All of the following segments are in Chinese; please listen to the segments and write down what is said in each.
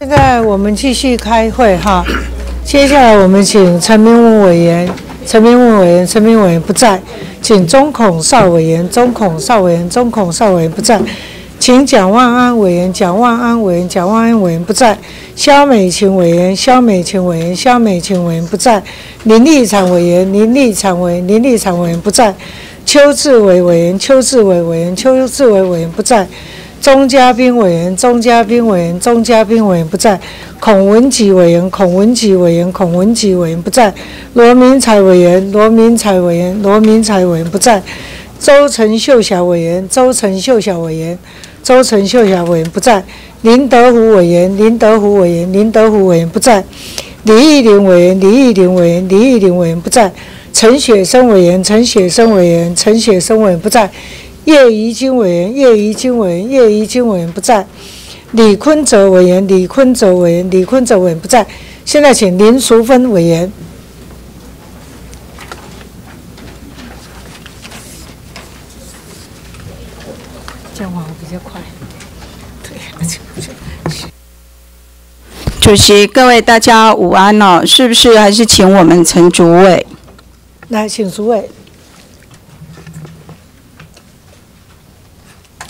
现在我们继续开会哈，接下来我们请陈明文委员，陈明文委员，陈明委员不在，请钟孔少委员，钟孔少委员，钟孔少委员不在，请蒋万安委员，蒋万安委员，蒋万安委员不在，肖美琴委员，肖美琴委员，肖美琴委员不在，林立产委员，林立产委，林立产委员不在，邱志伟委员，邱志伟委员，邱志伟委员不在。钟嘉宾委员，钟嘉宾委员，钟嘉宾委员不在；孔文吉委员，孔文吉委员，孔文吉委员不在；罗明才委员，罗明才委员，罗明才委员不在；周成秀霞委员，周成秀霞委员，周成秀霞委员不在；林德虎委员，林德虎委员，林德虎委员不在；李义林委员，李义林委员，李义林委员不在；陈雪生委员，陈雪生委员，陈雪生委员不在。叶宜津委员，叶宜津委员，叶宜津委员不在；李坤泽委员，李坤泽委员，李坤泽委员不在。现在请林淑芬委员。讲话比较快。主席，各位大家午安哦，是不是还是请我们陈主委来，请主委。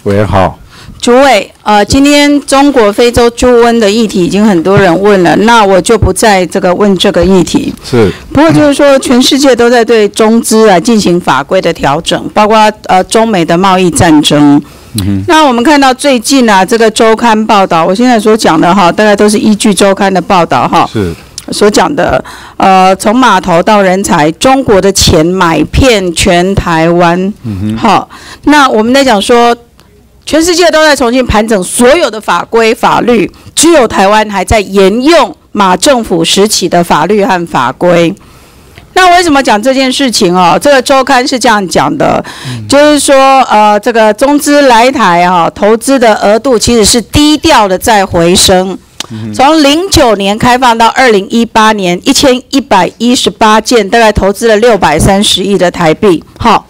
委员好，主委，呃，今天中国非洲猪瘟的议题已经很多人问了，那我就不再这个问这个议题。是，不过就是说，全世界都在对中资来进行法规的调整，包括呃中美的贸易战争。嗯那我们看到最近啊，这个周刊报道，我现在所讲的哈，大概都是依据周刊的报道哈。是。所讲的，呃，从码头到人才，中国的钱买遍全台湾。嗯哼。好，那我们在讲说。全世界都在重新盘整所有的法规法律，只有台湾还在沿用马政府时期的法律和法规。那为什么讲这件事情哦？这个周刊是这样讲的，就是说，呃，这个中资来台啊，投资的额度其实是低调的在回升。从零九年开放到二零一八年，一千一百一十八件，大概投资了六百三十亿的台币。好，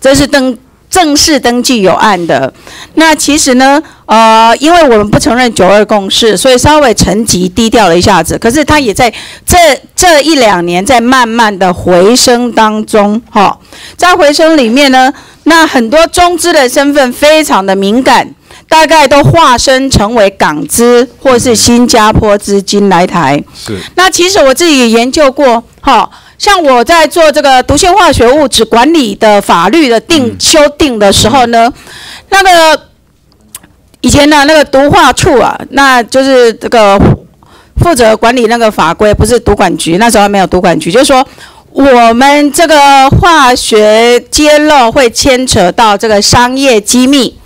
这是登。正式登记有案的，那其实呢，呃，因为我们不承认九二共识，所以稍微沉寂低调了一下子。可是它也在这这一两年在慢慢的回升当中，哈，在回升里面呢，那很多中资的身份非常的敏感，大概都化身成为港资或是新加坡资金来台。是。那其实我自己研究过，哈。像我在做这个毒性化学物质管理的法律的定修订的时候呢，那个以前呢那个毒化处啊，那就是这个负责管理那个法规，不是毒管局，那时候还没有毒管局，就是说我们这个化学揭露会牵扯到这个商业机密。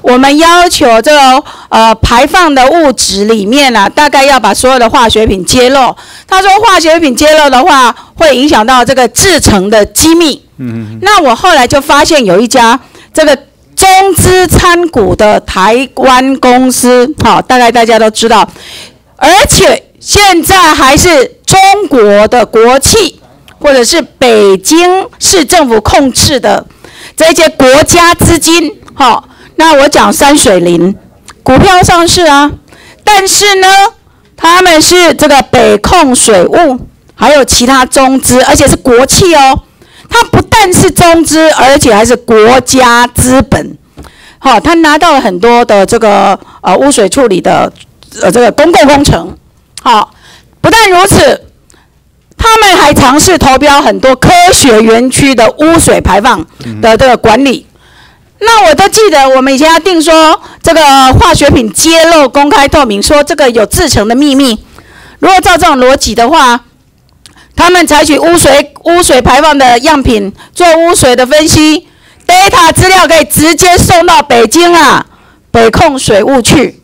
我们要求这个呃排放的物质里面呢，大概要把所有的化学品揭露。他说化学品揭露的话，会影响到这个制成的机密。嗯那我后来就发现有一家这个中资参股的台湾公司，好，大概大家都知道，而且现在还是中国的国企，或者是北京市政府控制的这些国家资金，好。那我讲山水林股票上市啊，但是呢，他们是这个北控水务，还有其他中资，而且是国企哦。它不但是中资，而且还是国家资本。好，他拿到了很多的这个呃污水处理的呃这个公共工程。好，不但如此，他们还尝试投标很多科学园区的污水排放的这个管理。那我都记得，我们以前要定说这个化学品揭露公开透明，说这个有制成的秘密。如果照这种逻辑的话，他们采取污水污水排放的样品做污水的分析，data 资料可以直接送到北京啊，北控水务去。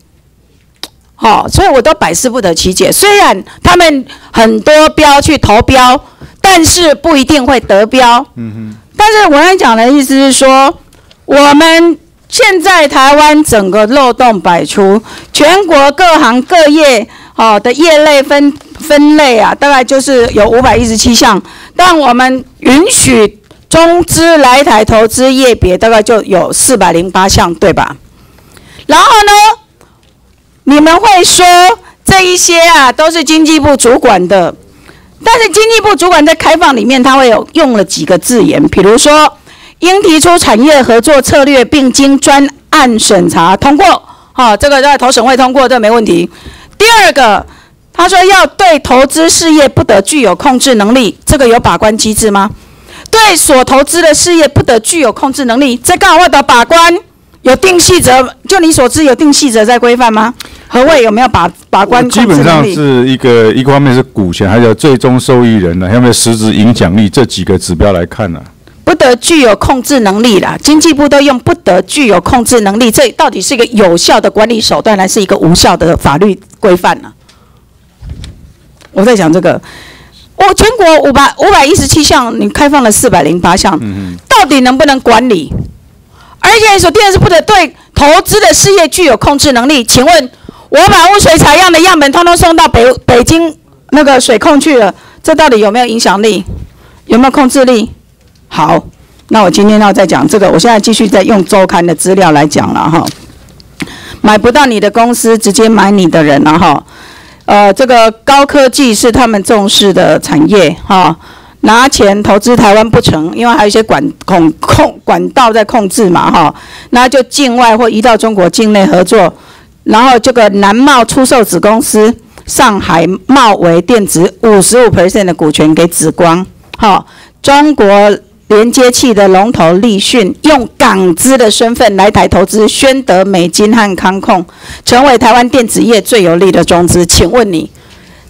哦，所以我都百思不得其解。虽然他们很多标去投标，但是不一定会得标。嗯哼。但是我要讲的意思是说。我们现在台湾整个漏洞百出，全国各行各业哦的业类分分类啊，大概就是有五百一十七项，但我们允许中资来台投资业别大概就有四百零八项，对吧？然后呢，你们会说这一些啊都是经济部主管的，但是经济部主管在开放里面，他会有用了几个字眼，比如说应提出产业合作策略，并经专案审查通过，好，这个在投审会通过，这没问题。第二个，他说要对投资事业不得具有控制能力，这个有把关机制吗？对所投资的事业不得具有控制能力，这个我的把关有定细则，就你所知有定细则在规范吗？何谓有没有把把关基本上？是一个一个方面是股权，还有最终受益人呢，还有没有实质影响力这几个指标来看呢、不得具有控制能力啦，经济部都用不得具有控制能力，这到底是一个有效的管理手段，还是一个无效的法律规范呢？我在讲这个，我全国五百五百一十七项，你开放了四百零八项，到底能不能管理？而且所定的是不得对投资的事业具有控制能力。请问，我把污水采样的样本通通送到北北京那个水控去了，这到底有没有影响力？有没有控制力？好，那我今天要再讲这个，我现在继续再用周刊的资料来讲了哈。买不到你的公司，直接买你的人了哈。呃，这个高科技是他们重视的产业哈。拿钱投资台湾不成，因为还有一些管控控管道在控制嘛哈。那就境外或移到中国境内合作，然后这个南茂出售子公司上海茂维电子五十五 percent 的股权给紫光，哈，中国连接器的龙头立讯用港资的身份来台投资宣德美金和康控，成为台湾电子业最有力的中资。请问你，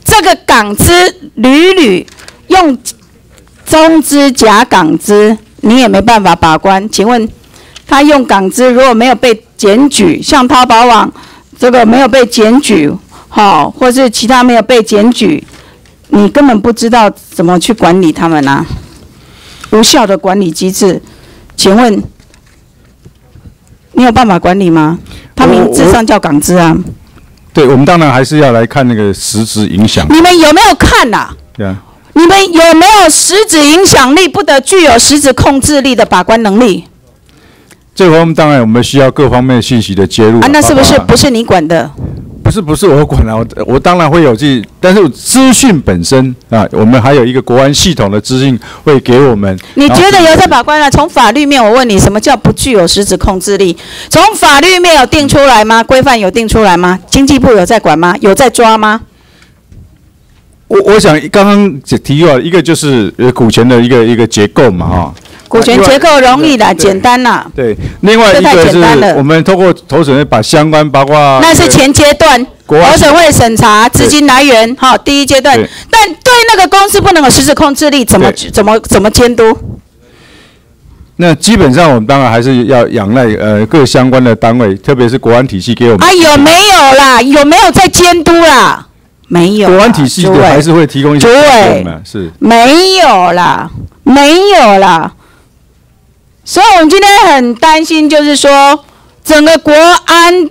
这个港资屡屡用中资假港资，你也没办法把关。请问他用港资如果没有被检举，像淘宝网这个没有被检举，好、或是其他没有被检举，你根本不知道怎么去管理他们啊。无效的管理机制，请问你有办法管理吗？他名字上叫港资啊，对，我们当然还是要来看那个实质影响，你们有没有看呐、对啊。你们有没有实质影响力，不得具有实质控制力的把关能力这方面当然我们需要各方面信息的介入啊？那是不是不是你管的？不是不是我管啊，我 我当然会有去，但是资讯本身啊，我们还有一个国安系统的资讯会给我们。你觉得有在把关了？从法律面，我问你，什么叫不具有实质控制力？从法律面有定出来吗？规范有定出来吗？经济部有在管吗？有在抓吗？我我想刚刚提到一个就是呃股权的一个一个结构嘛哈，股权结构容易的，简单啦，对，另外一个是我们通过投审会把相关包括那是前阶段。投审会审查资金来源，哈，第一阶段。但对那个公司不能有实质控制力，怎么怎么怎么监督？那基本上我们当然还是要仰赖呃各相关的单位，特别是国安体系给我们啊，有没有啦？有没有在监督啦？没有啦。国安体系诸位的还是会提供一些诸位资源嘛，是没有啦，没有啦。所以我们今天很担心，就是说整个国安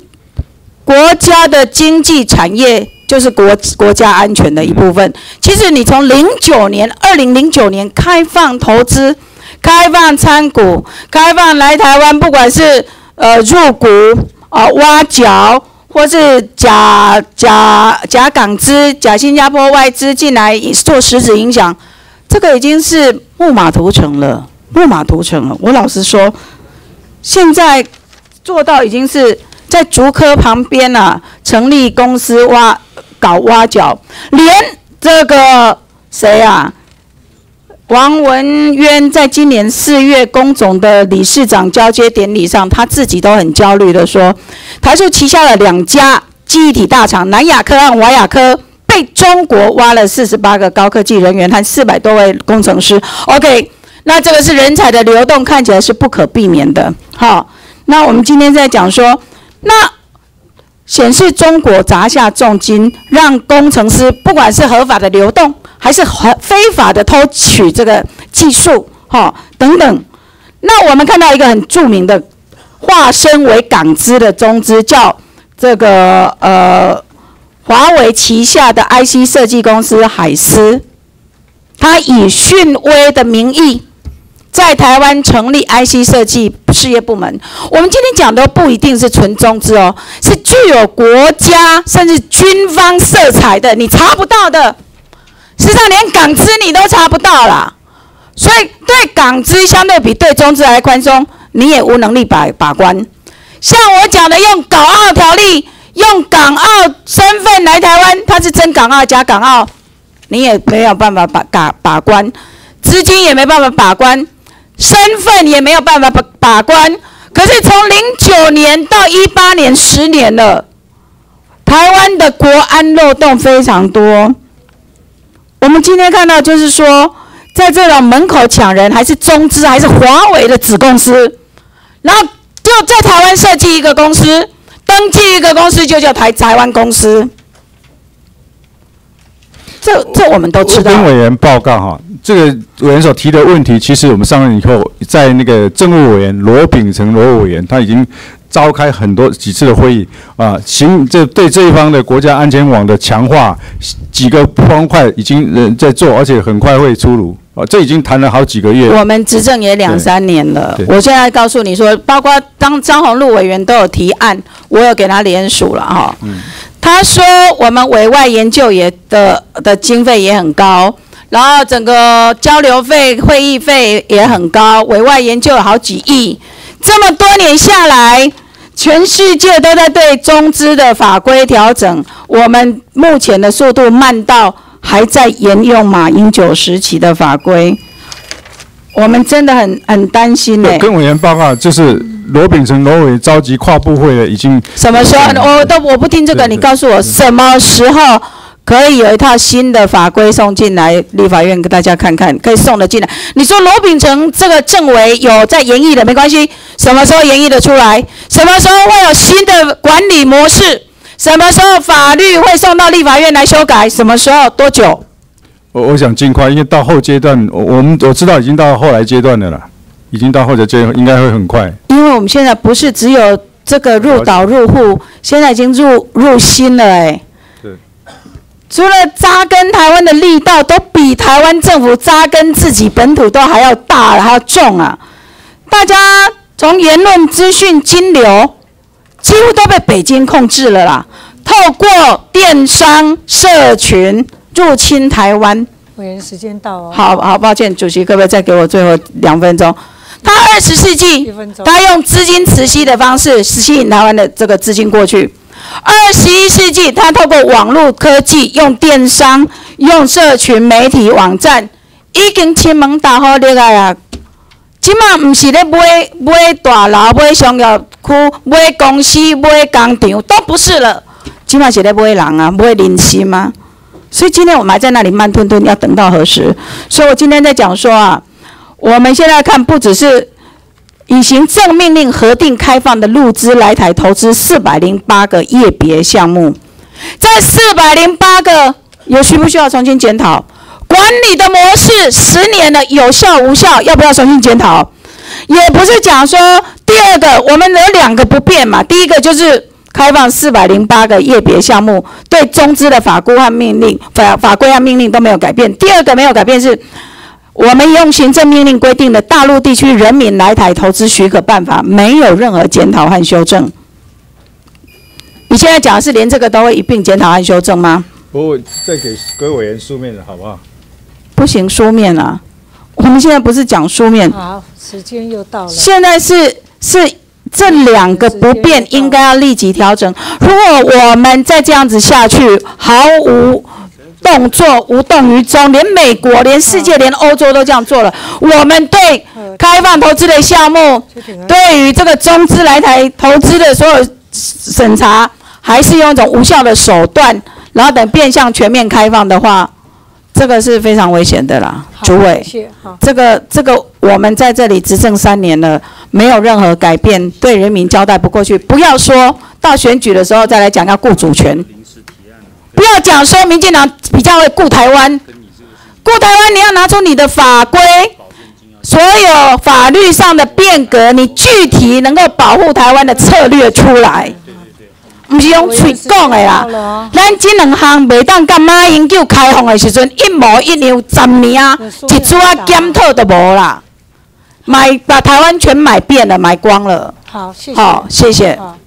国家的经济产业就是国国家安全的一部分。其实你从零九年，二零零九年开放投资、开放参股、开放来台湾，不管是呃入股啊、挖角，或是假假假港资、假新加坡外资进来做实质影响，这个已经是木马屠城了，木马屠城了。我老实说，现在做到已经是在竹科旁边啊，成立公司挖搞挖角，连这个谁啊？王文渊在今年四月工总的理事长交接典礼上，他自己都很焦虑的说，台塑旗下的两家记忆体大厂南亚科和华亚科被中国挖了四十八个高科技人员和四百多位工程师。OK，那这个是人才的流动，看起来是不可避免的。好，那我们今天在讲说，那显示中国砸下重金，让工程师不管是合法的流动，还是合非法的偷取这个技术，哈、等等。那我们看到一个很著名的化身为港资的中资，叫这个呃华为旗下的 IC 设计公司海思，它以讯威的名义在台湾成立 IC 设计事业部门。我们今天讲的不一定是纯中资哦，是具有国家甚至军方色彩的，你查不到的。实际上连港资你都查不到啦，所以对港资相对比对中资来宽松，你也无能力把把关。像我讲的，用港澳条例，用港澳身份来台湾，他是真港澳假港澳，你也没有办法把把把关，资金也没办法把关，身份也没有办法把把关。可是从零九年到一八年，十年了，台湾的国安漏洞非常多。我们今天看到，就是说，在这种门口抢人，还是中资，还是华为的子公司，然后就在台湾设计一个公司，登记一个公司，就叫台台湾公司。这这我们都知道。跟委员报告哈，这个委员所提的问题，其实我们上任以后，在那个政务委员罗秉成罗委员，他已经。召开很多几次的会议啊，行，这对这一方的国家安全网的强化，几个方块已经呃在做，而且很快会出炉啊，这已经谈了好几个月。我们执政也两三年了，我现在告诉你说，包括当张宏禄委员都有提案，我有给他联署了哈。他说我们委外研究也的的经费也很高，然后整个交流费、会议费也很高，委外研究好几亿，这么多年下来。全世界都在对中资的法规调整，我们目前的速度慢到还在沿用马英九时期的法规，我们真的很很担心呢。跟委员报告，就是罗秉成罗伟召集跨部会的已经什么时候？我都我不听这个，你告诉我什么时候？可以有一套新的法规送进来，立法院给大家看看，可以送得进来。你说罗秉成这个政委有在研议的，没关系，什么时候研议的出来？什么时候会有新的管理模式？什么时候法律会送到立法院来修改？什么时候？多久？我我想尽快，因为到后阶段，我我们我知道已经到后来阶段的了，已经到后者阶段，应该会很快。因为我们现在不是只有这个入岛入户，现在已经入入新了，哎。除了扎根台湾的力道，都比台湾政府扎根自己本土都还要大，还要重啊！大家从言论、资讯、金流，几乎都被北京控制了啦。透过电商、社群入侵台湾。委员时间到了。好好抱歉，主席可不可以再给我最后两分钟？他二十世纪，他用资金磁吸的方式吸引台湾的这个资金过去。二十一世纪，他透过网络科技，用电商、用社群媒体网站，已经亲门打好厉害啊！即马唔是咧买买大楼、买商业区、买公司、买工厂，都不是了。即马是咧买人啊，买人心啊！所以今天我们还在那里慢吞吞，要等到何时？所以我今天在讲说啊，我们现在看不只是。以行政命令核定开放的入资来台投资四百零八个业别项目，在四百零八个有需不需要重新检讨管理的模式？十年了有效无效？要不要重新检讨？也不是讲说第二个，我们有两个不变嘛。第一个就是开放四百零八个业别项目，对中资的法规和命令法法规和命令都没有改变。第二个没有改变是。我们用行政命令规定的大陆地区人民来台投资许可办法，没有任何检讨和修正。你现在讲的是连这个都会一并检讨和修正吗？不，再给各位委员书面的好不好？不行，书面啊！我们现在不是讲书面。好，时间又到了。现在是是这两个不变，应该要立即调整。如果我们再这样子下去，毫无。动作无动于衷，连美国、连世界、连欧洲都这样做了。我们对开放投资的项目，对于这个中资来台投资的所有审查，还是用一种无效的手段，然后等变相全面开放的话，这个是非常危险的啦。主委，这个这个我们在这里执政三年了，没有任何改变，对人民交代不过去。不要说到选举的时候再来讲要顾主权。要讲说民进党比较会顾台湾，顾台湾你要拿出你的法规，所有法律上的变革，你具体能够保护台湾的策略出来，不是用嘴讲的啦。咱这两项袂当干嘛？研究开放的时阵一模一样，十年啊，一撮检讨都无啦。买把台湾全买遍了，买光了。好，谢谢。好，谢谢。好，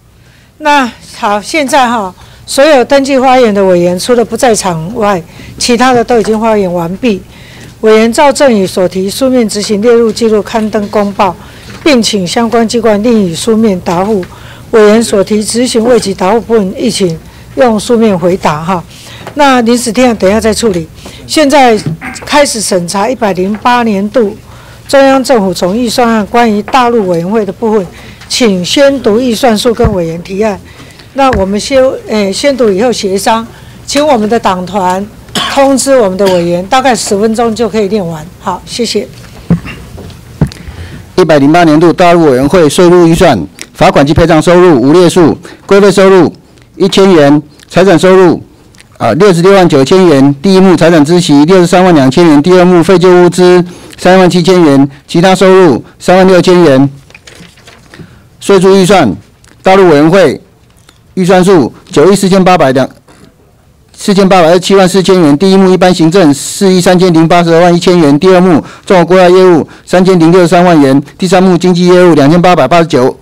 那好，现在哈，所有登记发言的委员，除了不在场外，其他的都已经发言完毕。委员赵正宇所提书面执行列入记录刊登公报，并请相关机关另以书面答复。委员所提执行未及答复部分，亦请用书面回答哈。那临时提案等一下再处理。现在开始审查一百零八年度中央政府总预算案关于大陆委员会的部分，请宣读预算书跟委员提案。那我们先诶宣读以后协商，请我们的党团通知我们的委员，大概十分钟就可以念完。好，谢谢。一百零八年度大陆委员会税入预算，罚款及赔偿收入无列数，规费收入一千元，财产收入啊六十六万九千元，第一目财产孳息六十三万两千元，第二目废旧物资三万七千元，其他收入三万六千元。税出预算，大陆委员会预算数九亿四千八百两。四千八百二十七万四千元，第一目一般行政四亿三千零八十二万一千元，第二目综合国家业务三千零六十三万元，第三目经济业务两千八百八十九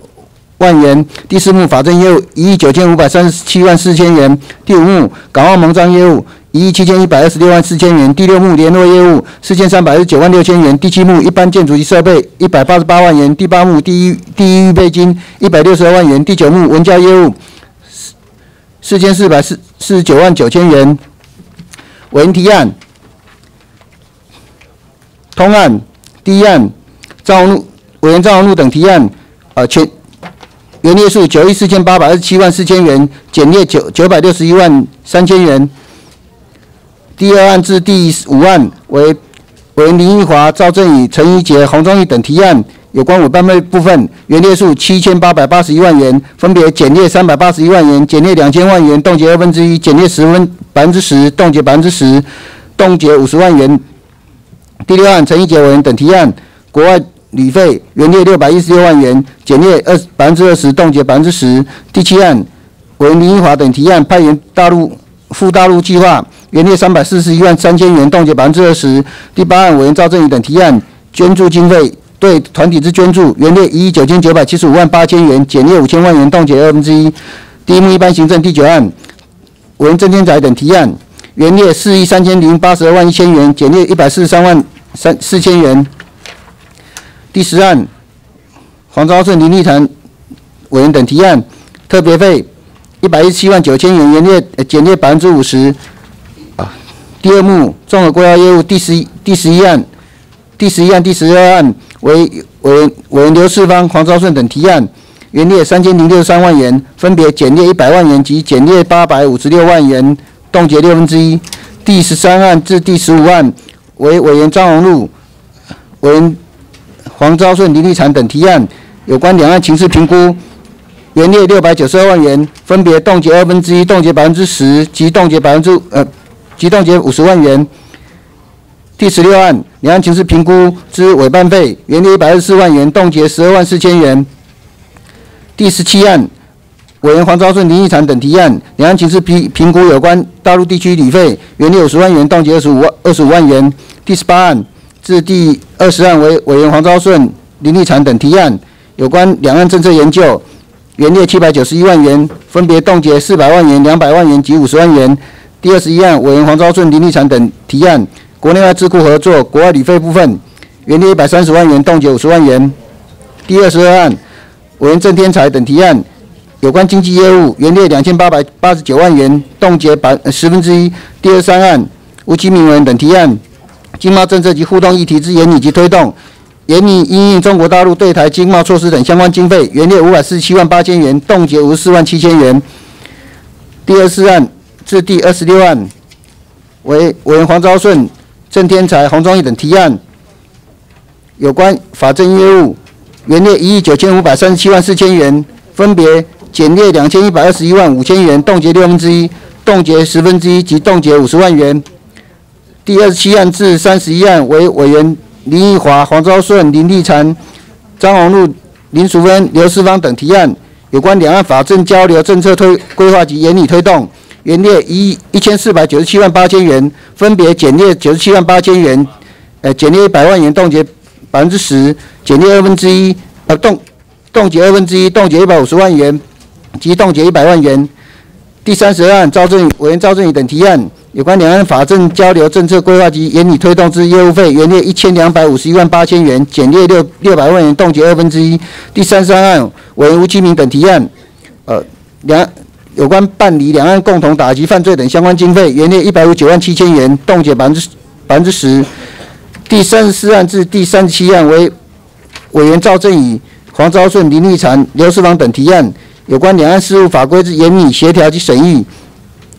万元，第四目法政业务一亿九千五百三十七万四千元，第五目港澳盟章业务一亿七千一百二十六万四千元，第六目联络业务四千三百二十九万六千元，第七目一般建筑及设备一百八十八万元，第八目第一第一预备金一百六十二万元，第九目文教业务四千四百四四十九万九千元。委员提案、通案、第一案，赵宏禄委员赵宏禄等提案，呃，全原列数九亿四千八百二十七万四千元，减列九九百六十一万三千元。第二案至第五案为委员林奕华、赵振宇、陈怡杰、洪忠义等提案，有关委办费部分，原列数七千八百八十一万元，分别减列三百八十一万元，减列两千万元，冻结二分之一，减列十分百分之十，冻结百分之十，冻结五十万元。第六案陈义杰委员等提案，国外旅费原列六百一十六万元，减列二百分之二十，冻结百分之十。第七案委员林奕华等提案，派员大陆赴大陆计划原列三百四十一万三千元，冻结百分之二十。第八案委员赵正宇等提案，捐助经费对团体之捐助原列一亿九千九百七十五万八千元，减列五千万元，冻结二分之一。第一目一般行政第九案委员郑天才等提案，原列四亿三千零八十二万一千元，减列一百四十三万三四千元。第十案黄昭顺、林立潭委员等提案，特别费一百一十七万九千元，原列减列百分之五十。第二目综合国家业务第十第十一案、第十一案、第十二案为委员委员刘世芳、黄昭顺等提案，原列三千零六十三万元，分别减列一百万元及减列八百五十六万元，冻结六分之一。第十三案至第十五案为委员张宏禄、委员黄昭顺、林立产等提案，有关两岸情势评估，原列六百九十二万元，分别冻结二分之一、冻结百分之十及冻结百分之呃及冻结五十万元。第十六案两岸情势评估之委办费，原列一百二十四万元，冻结十二万四千元。第十七案委员黄昭顺、林义产等提案，两岸情势评评估有关大陆地区旅费，原列五十万元，冻结二十五万二十五万元。第十八案至第二十案为委员黄昭顺、林立产等提案，有关两岸政策研究，原列七百九十一万元，分别冻结四百万元、两百万元及五十万元。第二十一案委员黄昭顺、林立产等提案，国内外智库合作国外旅费部分，原列一百三十万元，冻结五十万元。第二十二案委员郑天才等提案，有关经济业务原列两千八百八十九万元，冻结百十分之一。第二三案吴其明文等提案，经贸政策及互动议题之研拟及推动，研拟因应中国大陆对台经贸措施等相关经费，原列五百四十七万八千元，冻结五十四万七千元。第二四案至第二十六案为委员黄昭顺、郑天才、洪忠义等提案，有关法政业务原列一亿九千五百三十七万四千元，分别减列两千一百二十一万五千元，冻结六分之一，冻结十分之一及冻结五十万元。第二十七案至三十一案为委员林奕华、黄昭顺、林立婵、张宏禄、林淑芬、刘世芳等提案，有关两岸法政交流政策推规划及研拟推动，原列一一千四百九十七万八千元，分别减列九十七万八千元，呃，减列一百万元，冻结百分之十，减列二分之一，呃冻冻结二分之一，冻结一百五十万元及冻结一百万元。第三十二案，赵正宇委员赵正宇等提案，有关两岸法政交流政策规划及研拟推动之业务费，原列一千两百五十一万八千元，减列六六百万元，冻结二分之一。第三十三案，委员吴其明等提案，呃两有关办理两岸共同打击犯罪等相关经费，原列一百五九万七千元，冻结百分之百分之十。第三十四案至第三十七案为委员赵正宇、黄昭顺、林立禅、刘世芳等提案，有关两岸事务法规之严拟协调及审议，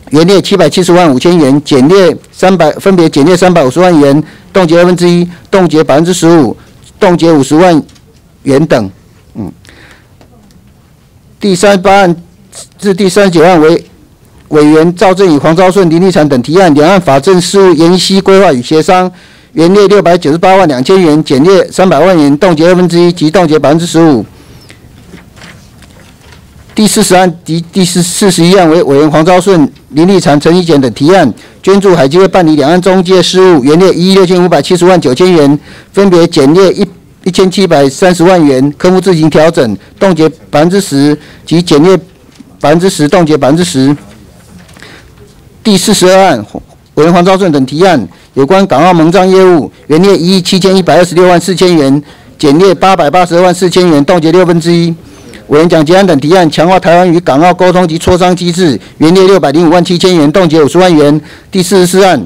原列七百七十万五千元，减列三百，分别减列三百五十万元，冻结二分之一，冻结百分之十五，冻结五十万元等。嗯。第三十八案至第三十九案为委员赵正宇、黄昭顺、林立禅等提案，两岸法政事务研析规划与协商，原列六百九十八万两千元，减列三百万元，冻结二分之一及冻结百分之十五。第四十案及第四四十一案为委员黄昭顺、林立禅、陈义简等提案，捐助海基会办理两岸中介事务，原列一亿六千五百七十万九千元，分别减列一一千七百三十万元，科目自行调整，冻结百分之十及减列百分之十，冻结百分之十。第四十二案，委员黄昭顺等提案，有关港澳蒙账业务，原列一亿七千一百二十六万四千元，减列八百八十二万四千元，冻结六分之一。委员蒋捷安等提案，强化台湾与港澳沟通及磋商机制，原列六百零五万七千元，冻结五十万元。第四十四案，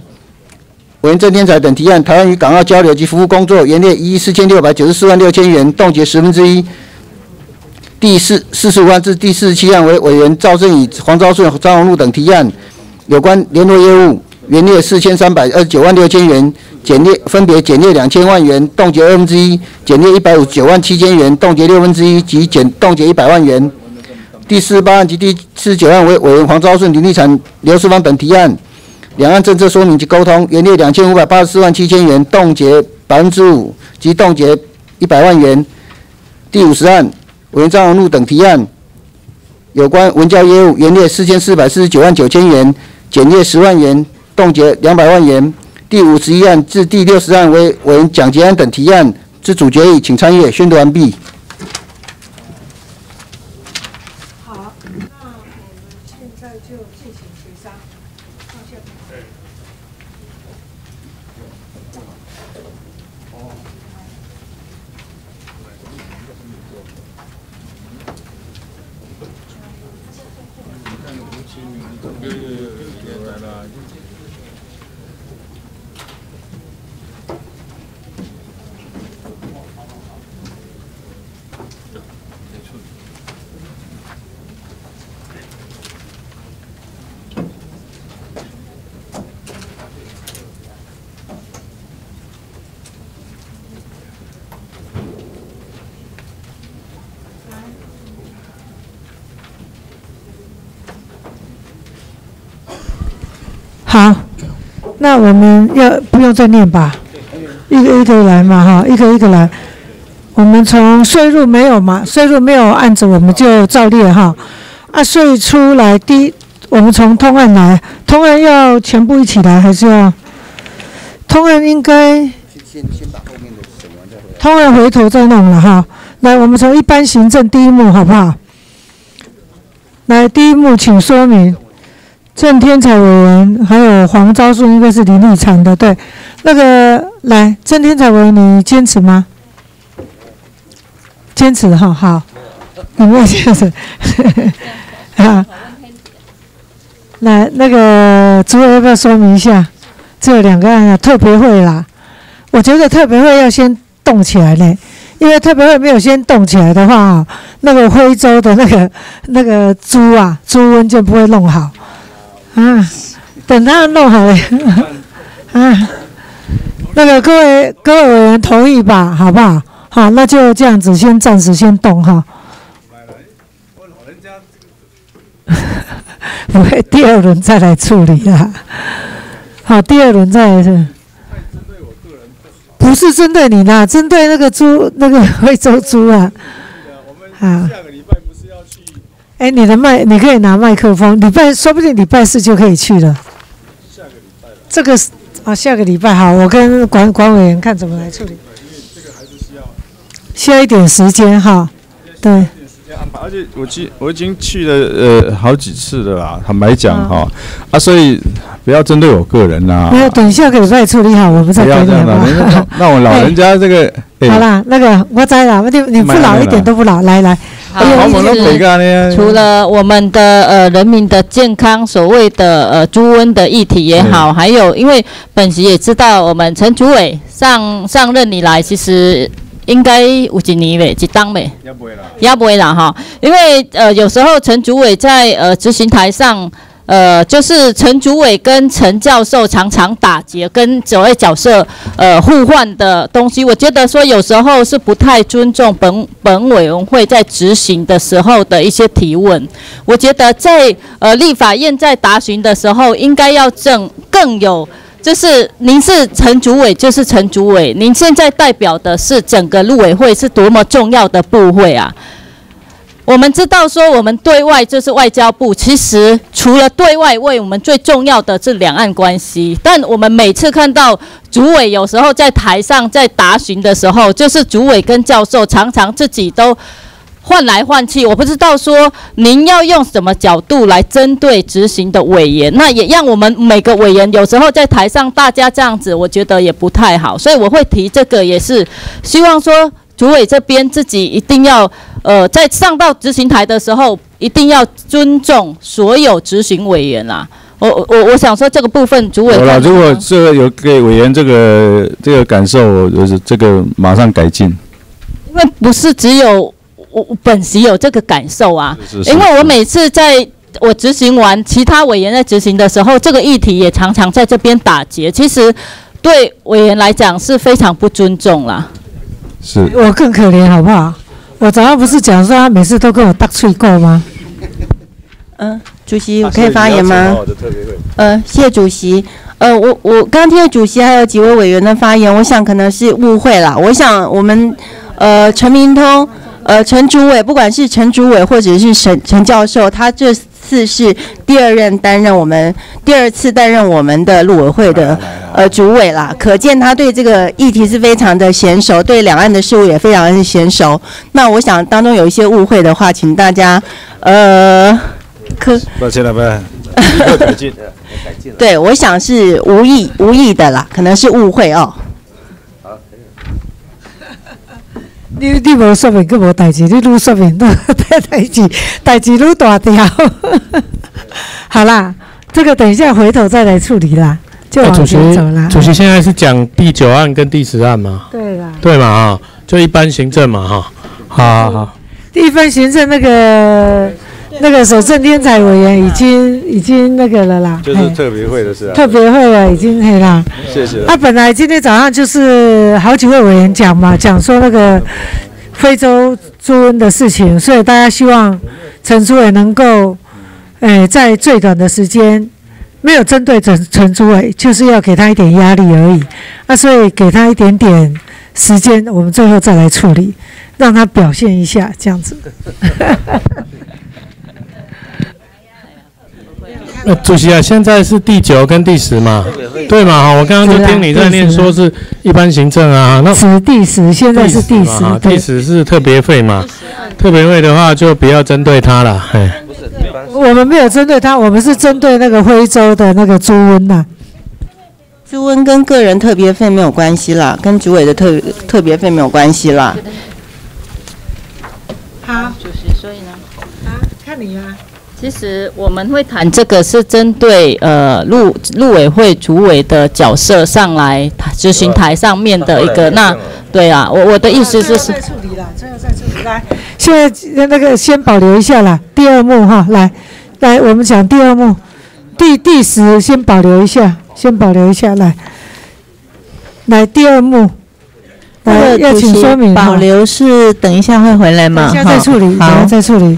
委员郑天才等提案，台湾与港澳交流及服务工作，原列一亿四千六百九十四万六千元，冻结十分之一。第四四十五案至第四十七案为委员赵正宇、黄昭顺、张宏禄等提案，有关联络业务，原列四千三百二十九万六千元，减列分别减列两千万元，冻结二分之一；减列一百五十九万七千元，冻结六分之一及减冻结一百万元。第四十八案及第四十九案为委员黄昭顺、林立产、刘世芳等提案，两岸政策说明及沟通，原列两千五百八十四万七千元，冻结百分之五及冻结一百万元。第五十案，委员张荣禄等提案，有关文教业务，原列四千四百四十九万九千元，减列十万元，冻结两百万元。第五十一案至第六十案为委员蒋捷安等提案之主决议，请参阅。宣读完毕。我们要不用再念吧？一个一个来嘛，哈，一个一个来。我们从税入没有嘛？税入没有案子，我们就照列哈。啊，税出来第一，我们从通案来，通案要全部一起来，还是要？通案应该通案回头再弄了哈。来，我们从一般行政第一幕好不好？来，第一幕请说明。郑天才委员还有黄昭顺应该是林立产的，对。那个来，郑天才委员，你坚持吗？坚持哈，好。有没有坚持？啊。来，那个主委要不要说明一下？这两个案啊，特别会啦。我觉得特别会要先动起来呢，因为特别会没有先动起来的话，那个徽州的那个那个猪啊，猪瘟就不会弄好。啊，等他弄好了，啊，那个各位各位委员同意吧，好不好？好，那就这样子，先暂时先动哈。不会，第二轮再来处理啦。好，第二轮再来是。不是针对你啦，针对那个猪，那个惠州猪啊。啊。哎，你的麦，你可以拿麦克风。礼拜说不定礼拜四就可以去了。下个礼拜这个是啊，下个礼拜好，我跟管管委员看怎么来处理。因为这个还是需要需要一点时间哈。对，而且我去我已经去了呃好几次的啦，坦白讲哈啊，所以不要针对我个人呐。没有，等下个礼拜处理好，我们再给你好不好？那我老人家这个。好啦，那个我在了，你你不老一点都不老，来来。好，除了我们的呃人民的健康，所谓的呃猪瘟的议题也好，还有因为本席也知道，我们陈主委上上任以来，其实应该有几年未几当没？也不会啦，也不会啦哈。因为呃有时候陈主委在呃执行台上。呃，就是陈主委跟陈教授常常打结，跟所谓角色呃互换的东西，我觉得说有时候是不太尊重本本委员会在执行的时候的一些提问。我觉得在呃立法院在答询的时候，应该要正更有，就是您是陈主委，就是陈主委，您现在代表的是整个陆委会是多么重要的部会啊。我们知道说，我们对外就是外交部，其实除了对外为我们最重要的是两岸关系。但我们每次看到主委有时候在台上在答询的时候，就是主委跟教授常常自己都换来换去。我不知道说您要用什么角度来针对执行的委员，那也让我们每个委员有时候在台上大家这样子，我觉得也不太好。所以我会提这个，也是希望说。主委这边自己一定要，呃，在上到执行台的时候，一定要尊重所有执行委员啦。我我我想说这个部分，主委。好了，如果这个有给委员这个这个感受，就是这个马上改进。因为不是只有我本席有这个感受啊，因为我每次在我执行完，其他委员在执行的时候，这个议题也常常在这边打结。其实对委员来讲是非常不尊重啦。是我更可怜，好不好？我早上不是讲说他每次都跟我搭脆够吗？嗯，主席，我可以发言吗？呃，谢主席。呃，我我刚听了主席还有几位委员的发言，我想可能是误会了。我想我们呃陈明通呃陈主委，不管是陈主委或者是陈陈教授，他这。次是第二任担任我们第二次担任我们的陆委会的呃主委啦，可见他对这个议题是非常的娴熟，对两岸的事务也非常的娴熟。那我想当中有一些误会的话，请大家呃，可抱歉了，拜。改进，改进。对，我想是无意无意的啦，可能是误会哦。你你无说明，佫无代志，你愈说明愈代志，代志愈大条。好啦，这个等一下回头再来处理啦，就往前走啦。主席现在是讲第九案跟第十案吗？对啦。对嘛啊，就一般行政嘛哈。好好好。一般行政那个。那个守正天才委员已经已经那个了啦，就是特别会的事啊，特别会了，已经黑啦。谢谢。他本来今天早上就是好几位委员讲嘛，讲说那个非洲猪瘟的事情，所以大家希望陈主委能够，哎，在最短的时间，没有针对陈陈主委，就是要给他一点压力而已。那所以给他一点点时间，我们最后再来处理，让他表现一下这样子。呃，主席啊，现在是第九跟第十嘛，对嘛？哈，我刚刚就听你在念，说是一般行政啊，那十第十，现在是第十，第十是特别费嘛，特别费的话就不要针对他了，嘿。我们没有针对他，我们是针对那个徽州的那个猪瘟呐。猪瘟跟个人特别费没有关系啦，跟主委的特特别费没有关系啦。好，主席，所以呢？啊，看你啦。其实我们会谈这个是针对呃陆陆委会主委的角色上来执行台上面的一个那对啊，我我的意思是是。再处理了，最后再处理来。现在那个先保留一下啦，第二幕哈，来来我们讲第二幕，第第十先保留一下，先保留一下来。来第二幕，来要请说明保留是等一下会回来吗？等下再处理，等下再处理。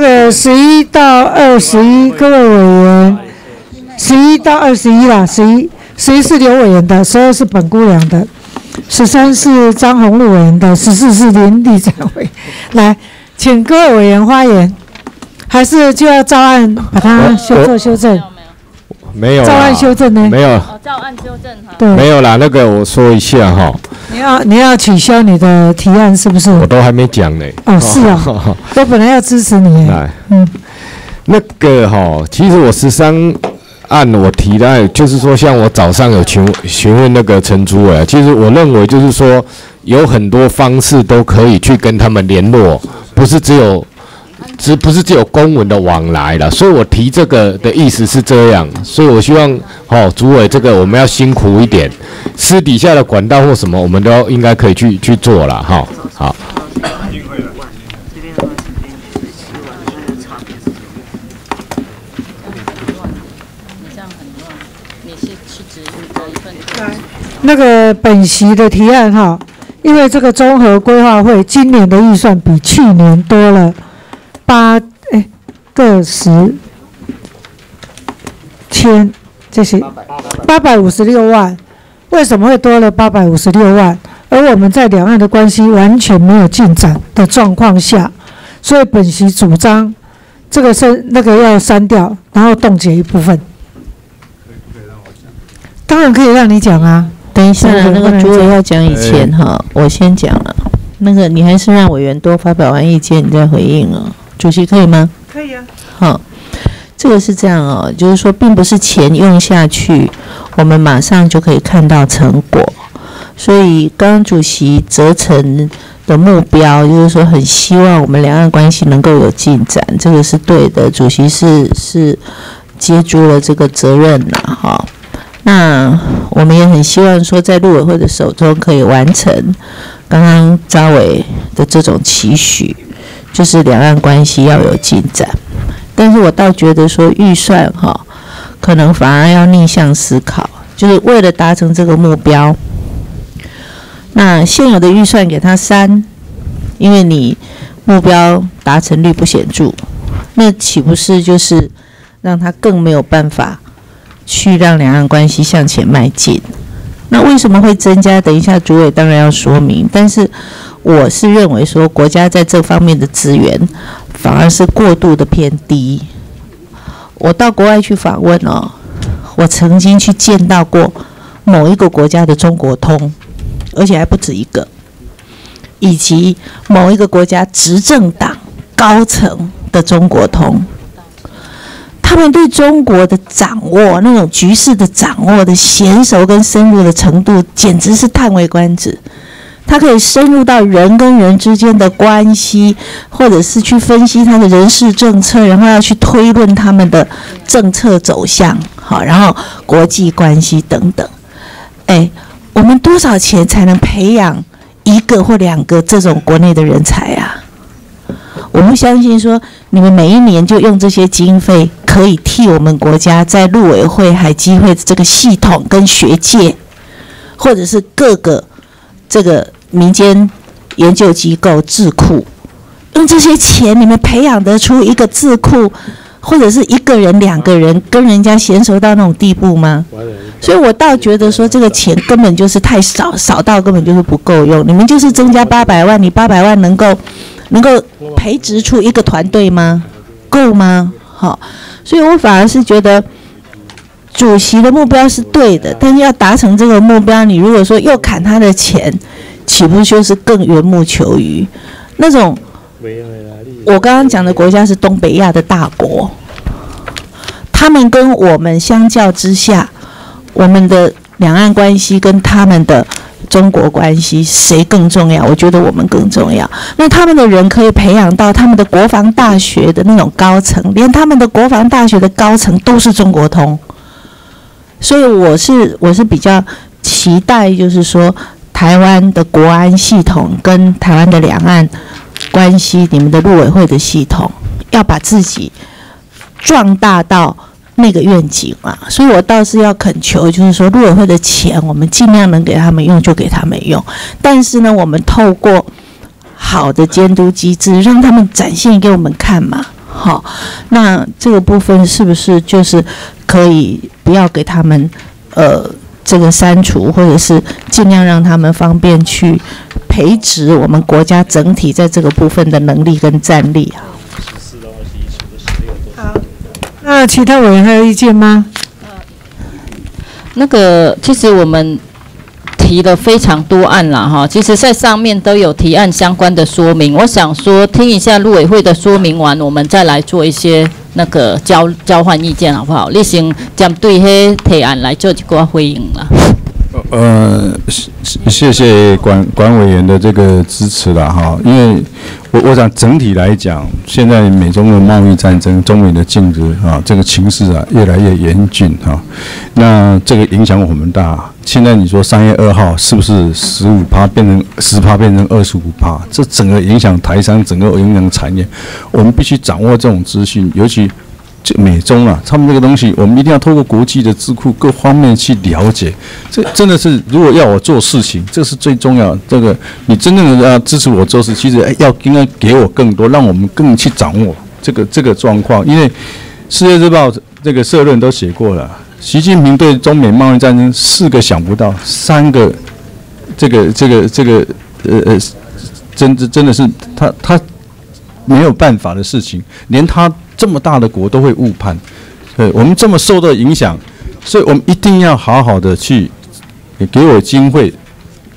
个十一到二十一，各位委员，十一到二十一啦，十一十一是刘委员的，十二是本姑娘的，十三是张宏禄委员的，十四是林立展委。来，请各位委员发言，还是就要照案把它修做修正？没有，照案修正呢？没有，照案修正哈。对，没有啦。那个我说一下哈。你要你要取消你的提案是不是？我都还没讲呢。哦，是啊，我本来要支持你。来，嗯，那个哈，其实我十三案我提的案，就是说，像我早上有询询问那个陈主委，其实我认为就是说，有很多方式都可以去跟他们联络，不是只有。只不是只有公文的往来了，所以我提这个的意思是这样，所以我希望，哦，主委这个我们要辛苦一点，私底下的管道或什么，我们都应该可以去去做了，哈，好。那个本席的提案哈，因为这个综合规划会今年的预算比去年多了。八哎，个十千这些八百五十六万，为什么会多了八百五十六万？而我们在两岸的关系完全没有进展的状况下，所以本席主张这个是那个要删掉，然后冻结一部分。当然可以让你讲啊。等一下，那个主委要讲以前哈，我先讲了。那个你还是让委员多发表完意见，你再回应啊。主席可以吗？可以啊。好，这个是这样哦，就是说，并不是钱用下去，我们马上就可以看到成果。所以，刚刚主席责成的目标，就是说，很希望我们两岸关系能够有进展，这个是对的。主席是是接住了这个责任了，哈。那我们也很希望说，在陆委会的手中可以完成刚刚张伟的这种期许。就是两岸关系要有进展，但是我倒觉得说预算哈，可能反而要逆向思考，就是为了达成这个目标，那现有的预算给他删，因为你目标达成率不显著，那岂不是就是让他更没有办法去让两岸关系向前迈进？那为什么会增加？等一下主委当然要说明，但是。我是认为说，国家在这方面的资源反而是过度的偏低。我到国外去访问哦，我曾经去见到过某一个国家的中国通，而且还不止一个，以及某一个国家执政党高层的中国通，他们对中国的掌握，那种局势的掌握的娴熟跟深入的程度，简直是叹为观止。他可以深入到人跟人之间的关系，或者是去分析他的人事政策，然后要去推论他们的政策走向，好，然后国际关系等等。哎，我们多少钱才能培养一个或两个这种国内的人才啊？我不相信说你们每一年就用这些经费，可以替我们国家在陆委会、海基会这个系统跟学界，或者是各个这个。民间研究机构智库，用这些钱，你们培养得出一个智库，或者是一个人、两个人跟人家娴熟到那种地步吗？所以我倒觉得说，这个钱根本就是太少，少到根本就是不够用。你们就是增加八百万，你八百万能够能够培植出一个团队吗？够吗？好，所以我反而是觉得主席的目标是对的，但是要达成这个目标，你如果说又砍他的钱。岂不就是更缘木求鱼？那种我刚刚讲的国家是东北亚的大国，他们跟我们相较之下，我们的两岸关系跟他们的中国关系谁更重要？我觉得我们更重要。那他们的人可以培养到他们的国防大学的那种高层，连他们的国防大学的高层都是中国通，所以我是我是比较期待，就是说。台湾的国安系统跟台湾的两岸关系，你们的陆委会的系统要把自己壮大到那个愿景啊，所以我倒是要恳求，就是说陆委会的钱，我们尽量能给他们用就给他们用，但是呢，我们透过好的监督机制，让他们展现给我们看嘛。好，那这个部分是不是就是可以不要给他们呃？这个删除，或者是尽量让他们方便去培植我们国家整体在这个部分的能力跟战力啊。好，那其他委员还有意见吗？那个，其实我们提了非常多案了哈，其实在上面都有提案相关的说明。我想说，听一下陆委会的说明完，我们再来做一些。那个交交换意见好不好？你先将对迄提案来做一个回应啦。呃，谢谢管管委员的这个支持了哈，因为我想整体来讲，现在美中的贸易战争、中美的竞争啊，这个情势啊越来越严峻哈，那这个影响我们大。现在你说三月二号是不是十五趴变成十趴变成二十五趴？这整个影响台商，整个影响产业，我们必须掌握这种资讯，尤其。美中啊，他们这个东西，我们一定要透过国际的智库各方面去了解。这真的是，如果要我做事情，这是最重要。这个你真正的要支持我做事，其实要应该给我更多，让我们更去掌握这个这个状况。因为《世界日报》这个社论都写过了，习近平对中美贸易战争四个想不到，三个这个这个这个呃呃，真真真的是他他没有办法的事情，连他。这么大的国都会误判，对我们这么受到影响，所以我们一定要好好的去给我机会，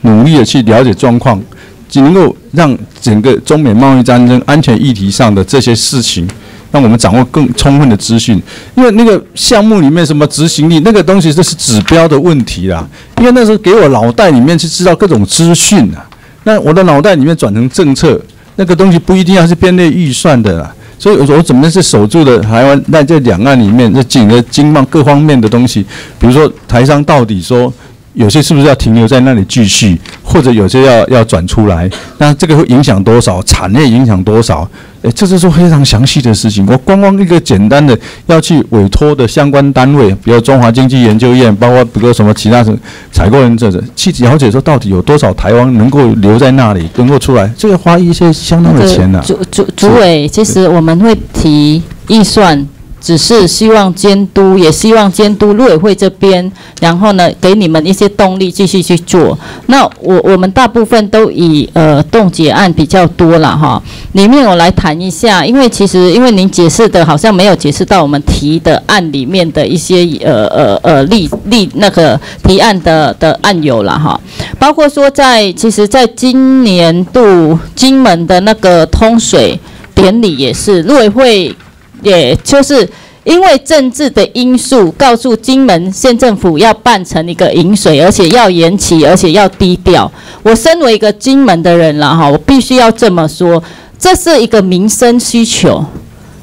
努力的去了解状况，只能够让整个中美贸易战争安全议题上的这些事情，让我们掌握更充分的资讯。因为那个项目里面什么执行力，那个东西这是指标的问题啦。因为那时候给我脑袋里面去知道各种资讯啊，那我的脑袋里面转成政策，那个东西不一定要是编列预算的啦。所以我说，我怎么是守住的台湾？在这两岸里面，这整个经贸各方面的东西，比如说台商到底说。有些是不是要停留在那里继续，或者有些要要转出来？那这个会影响多少？产业影响多少？诶，这是说非常详细的事情。我光光一个简单的要去委托的相关单位，比如中华经济研究院，包括比如什么其他什采购人这这，去了解说到底有多少台湾能够留在那里，能够出来，这个花一些相当的钱呢。主主主委，其实我们会提预算。只是希望监督，也希望监督陆委会这边，然后呢，给你们一些动力继续去做。那我我们大部分都以呃冻结案比较多了哈。里面我来谈一下，因为其实因为您解释的好像没有解释到我们提的案里面的一些呃呃呃例例那个提案的的案由了哈。包括说在其实在今年度金门的那个通水典礼也是陆委会。也就是因为政治的因素，告诉金门县政府要办成一个饮水，而且要延期，而且要低调。我身为一个金门的人了哈，我必须要这么说，这是一个民生需求。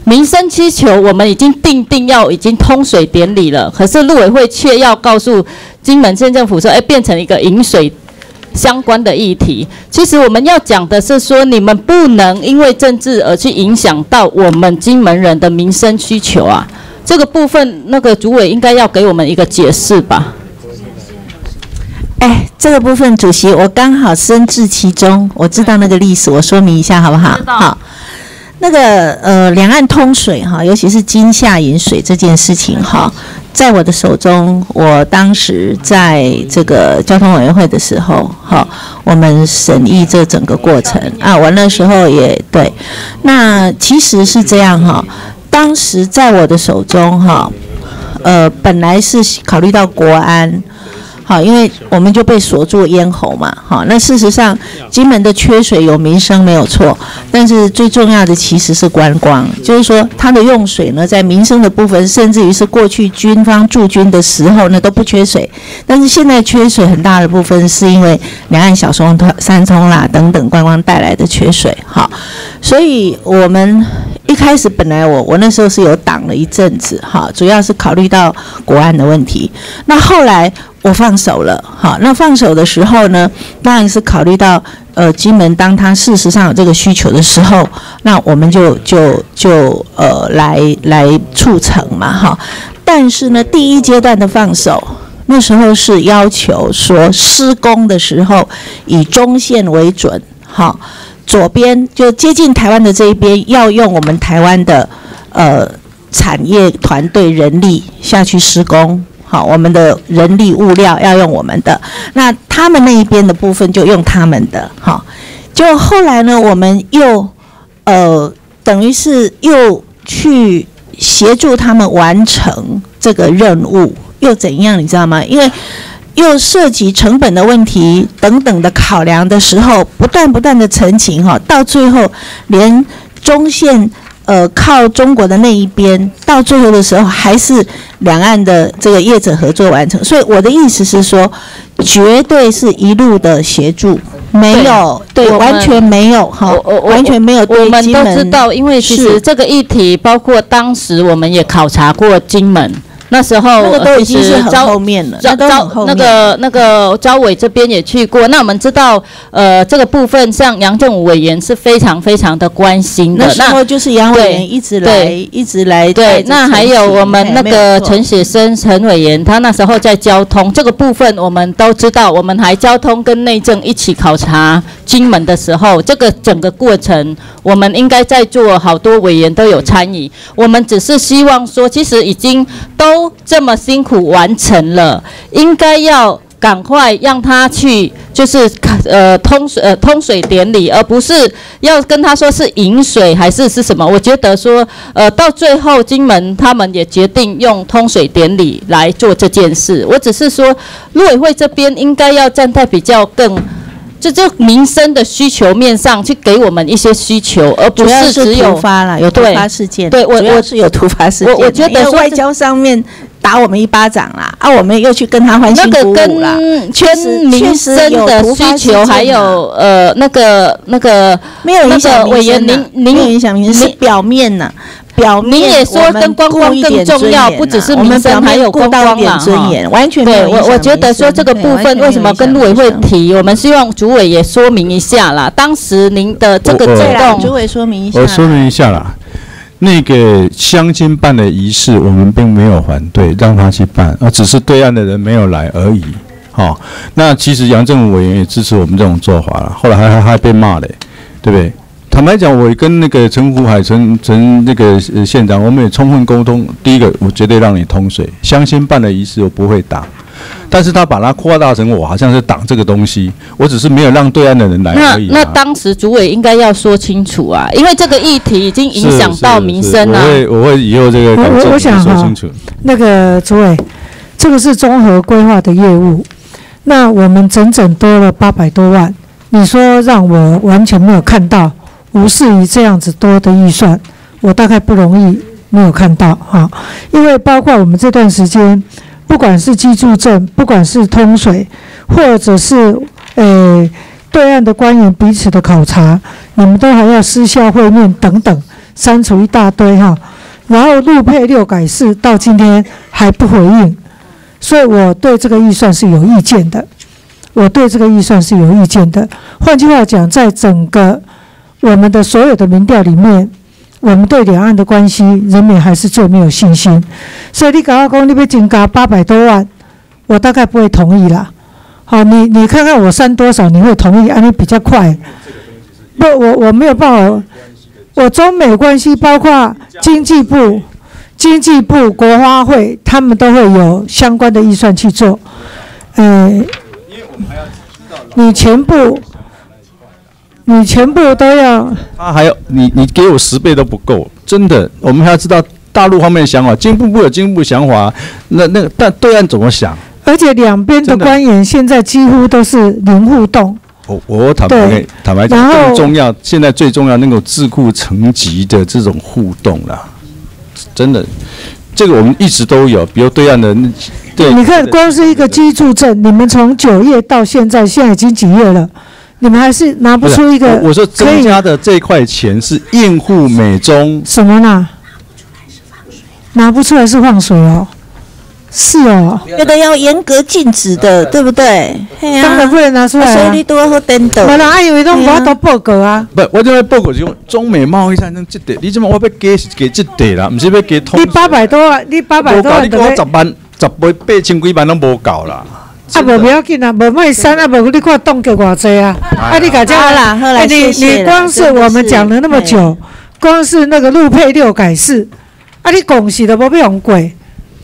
民生需求，我们已经定定要已经通水典礼了，可是陆委会却要告诉金门县政府说，哎，变成一个饮水。相关的议题，其实我们要讲的是说，你们不能因为政治而去影响到我们金门人的民生需求啊。这个部分，那个主委应该要给我们一个解释吧。哎，这个部分主席，我刚好身至其中，我知道那个历史，我说明一下好不好？好。那个呃，两岸通水哈，尤其是金厦引水这件事情哈。在我的手中，我当时在这个交通委员会的时候，哈，我们审议这整个过程啊，我那时候也对。那其实是这样哈，当时在我的手中哈，呃，本来是考虑到国安。好，因为我们就被锁住咽喉嘛。好，那事实上，金门的缺水有民生没有错，但是最重要的其实是观光，就是说它的用水呢，在民生的部分，甚至于是过去军方驻军的时候呢，都不缺水，但是现在缺水很大的部分是因为两岸小松、三冲啦等等观光带来的缺水。好，所以我们一开始本来我我那时候是有挡了一阵子，哈，主要是考虑到国安的问题。那后来。我放手了，好，那放手的时候呢，当然是考虑到呃金门，当他事实上有这个需求的时候，那我们就就就呃来来促成嘛，哈。但是呢，第一阶段的放手，那时候是要求说施工的时候以中线为准，好，左边就接近台湾的这一边要用我们台湾的呃产业团队人力下去施工。好，我们的人力物料要用我们的，那他们那一边的部分就用他们的。好，就后来呢，我们又呃，等于是又去协助他们完成这个任务，又怎样？你知道吗？因为又涉及成本的问题等等的考量的时候，不断不断的澄清哈，到最后连中线。呃，靠中国的那一边，到最后的时候还是两岸的这个业者合作完成。所以我的意思是说，绝对是一路的协助，没有对，完全没有哈，完全没有。我们都知道，因为其实这个议题，包括当时我们也考察过金门。那时候那个都已经是很后面了，招招那个那个招委这边也去过。那我们知道，呃，这个部分像杨政武委员是非常非常的关心的。那时候就是杨委员一直来一直来。对，那还有我们那个陈雪生陈委员，他那时候在交通这个部分，我们都知道。我们还交通跟内政一起考察金门的时候，这个整个过程，我们应该在座好多委员都有参与。我们只是希望说，其实已经都。都这么辛苦完成了，应该要赶快让他去，就是呃通水呃通水典礼，而不是要跟他说是饮水还是是什么？我觉得说呃到最后金门他们也决定用通水典礼来做这件事。我只是说陆委会这边应该要站在比较更。就这民生的需求面上去给我们一些需求，而不是只有突发了，有突发事件。对，我我是有突发事件。我我觉得外交上面打我们一巴掌啦，啊，我们又去跟他欢欣鼓舞啦。确实，民生的需求还有呃那个那个没有影响委员，您您没有影响民生，是表面呢。表你也说跟观光更重要，不只是民生，还有观光嘛哈。完全对我我觉得说这个部分为什么跟陆委会提，我们希望主委也说明一下啦。当时您的这个举动，主委说明一下。我说明一下啦，那个相亲办的仪式，我们并没有反对，让他去办，啊，只是对岸的人没有来而已。好，那其实杨政委员也支持我们这种做法了，后来还还还被骂嘞，对不对？坦白讲，我跟那个陈福海、陈陈那个县长，我们也充分沟通。第一个，我绝对让你通水，乡亲办的仪式我不会挡。但是他把它扩大成我好像是挡这个东西，我只是没有让对岸的人来而已。那那当时主委应该要说清楚啊，因为这个议题已经影响到民生了。我会我会以后这个我我想哈，那个主委，这个是综合规划的业务，那我们整整多了八百多万，你说让我完全没有看到？无视于这样子多的预算，我大概不容易没有看到哈，因为包括我们这段时间，不管是居住证，不管是通水，或者是呃对岸的官员彼此的考察，你们都还要私下会面等等，删除一大堆哈，然后路配六改四到今天还不回应，所以我对这个预算是有意见的，我对这个预算是有意见的。换句话讲，在整个我们的所有的民调里面，我们对两岸的关系，人民还是最没有信心。所以你刚刚讲你要增加八百多万，我大概不会同意啦。好，你你看看我删多少，你会同意？安利比较快。不，我我没有办法。我中美关系包括经济部、经济部、国花会，他们都会有相关的预算去做。呃，你全部。你全部都要，他还要你，你给我十倍都不够，真的。我们还要知道大陆方面的想法，进步部有进步想法，那那个但对岸怎么想？而且两边的官员现在几乎都是零互动。我我坦白坦白讲，更重要，现在最重要那种智库层级的这种互动啦，真的，这个我们一直都有。比如对岸的，对，你看光是一个居住证，你们从九月到现在，现在已经几月了？你们还是拿不出一个？我说增加的这块钱是应付美中什么呢？拿不出来是放水哦，是哦，觉得要严格禁止的，对不对？当然不能拿出来啊。所以你都要好等等。我啦，以为都我都报告啊。不，我这边报告是中美贸易战争这点，你怎么我要给给这点啦？不是要给通。你八百多万，你八百多万，你给我十万、十八八千几万都无够啦。啊，无不要紧啊，无卖删啊，无你看冻结偌济啊？啊，你讲这好啦，好啦，你你光是我们讲了那么久，光是那个路配六改四，啊，你恭喜的不必用贵。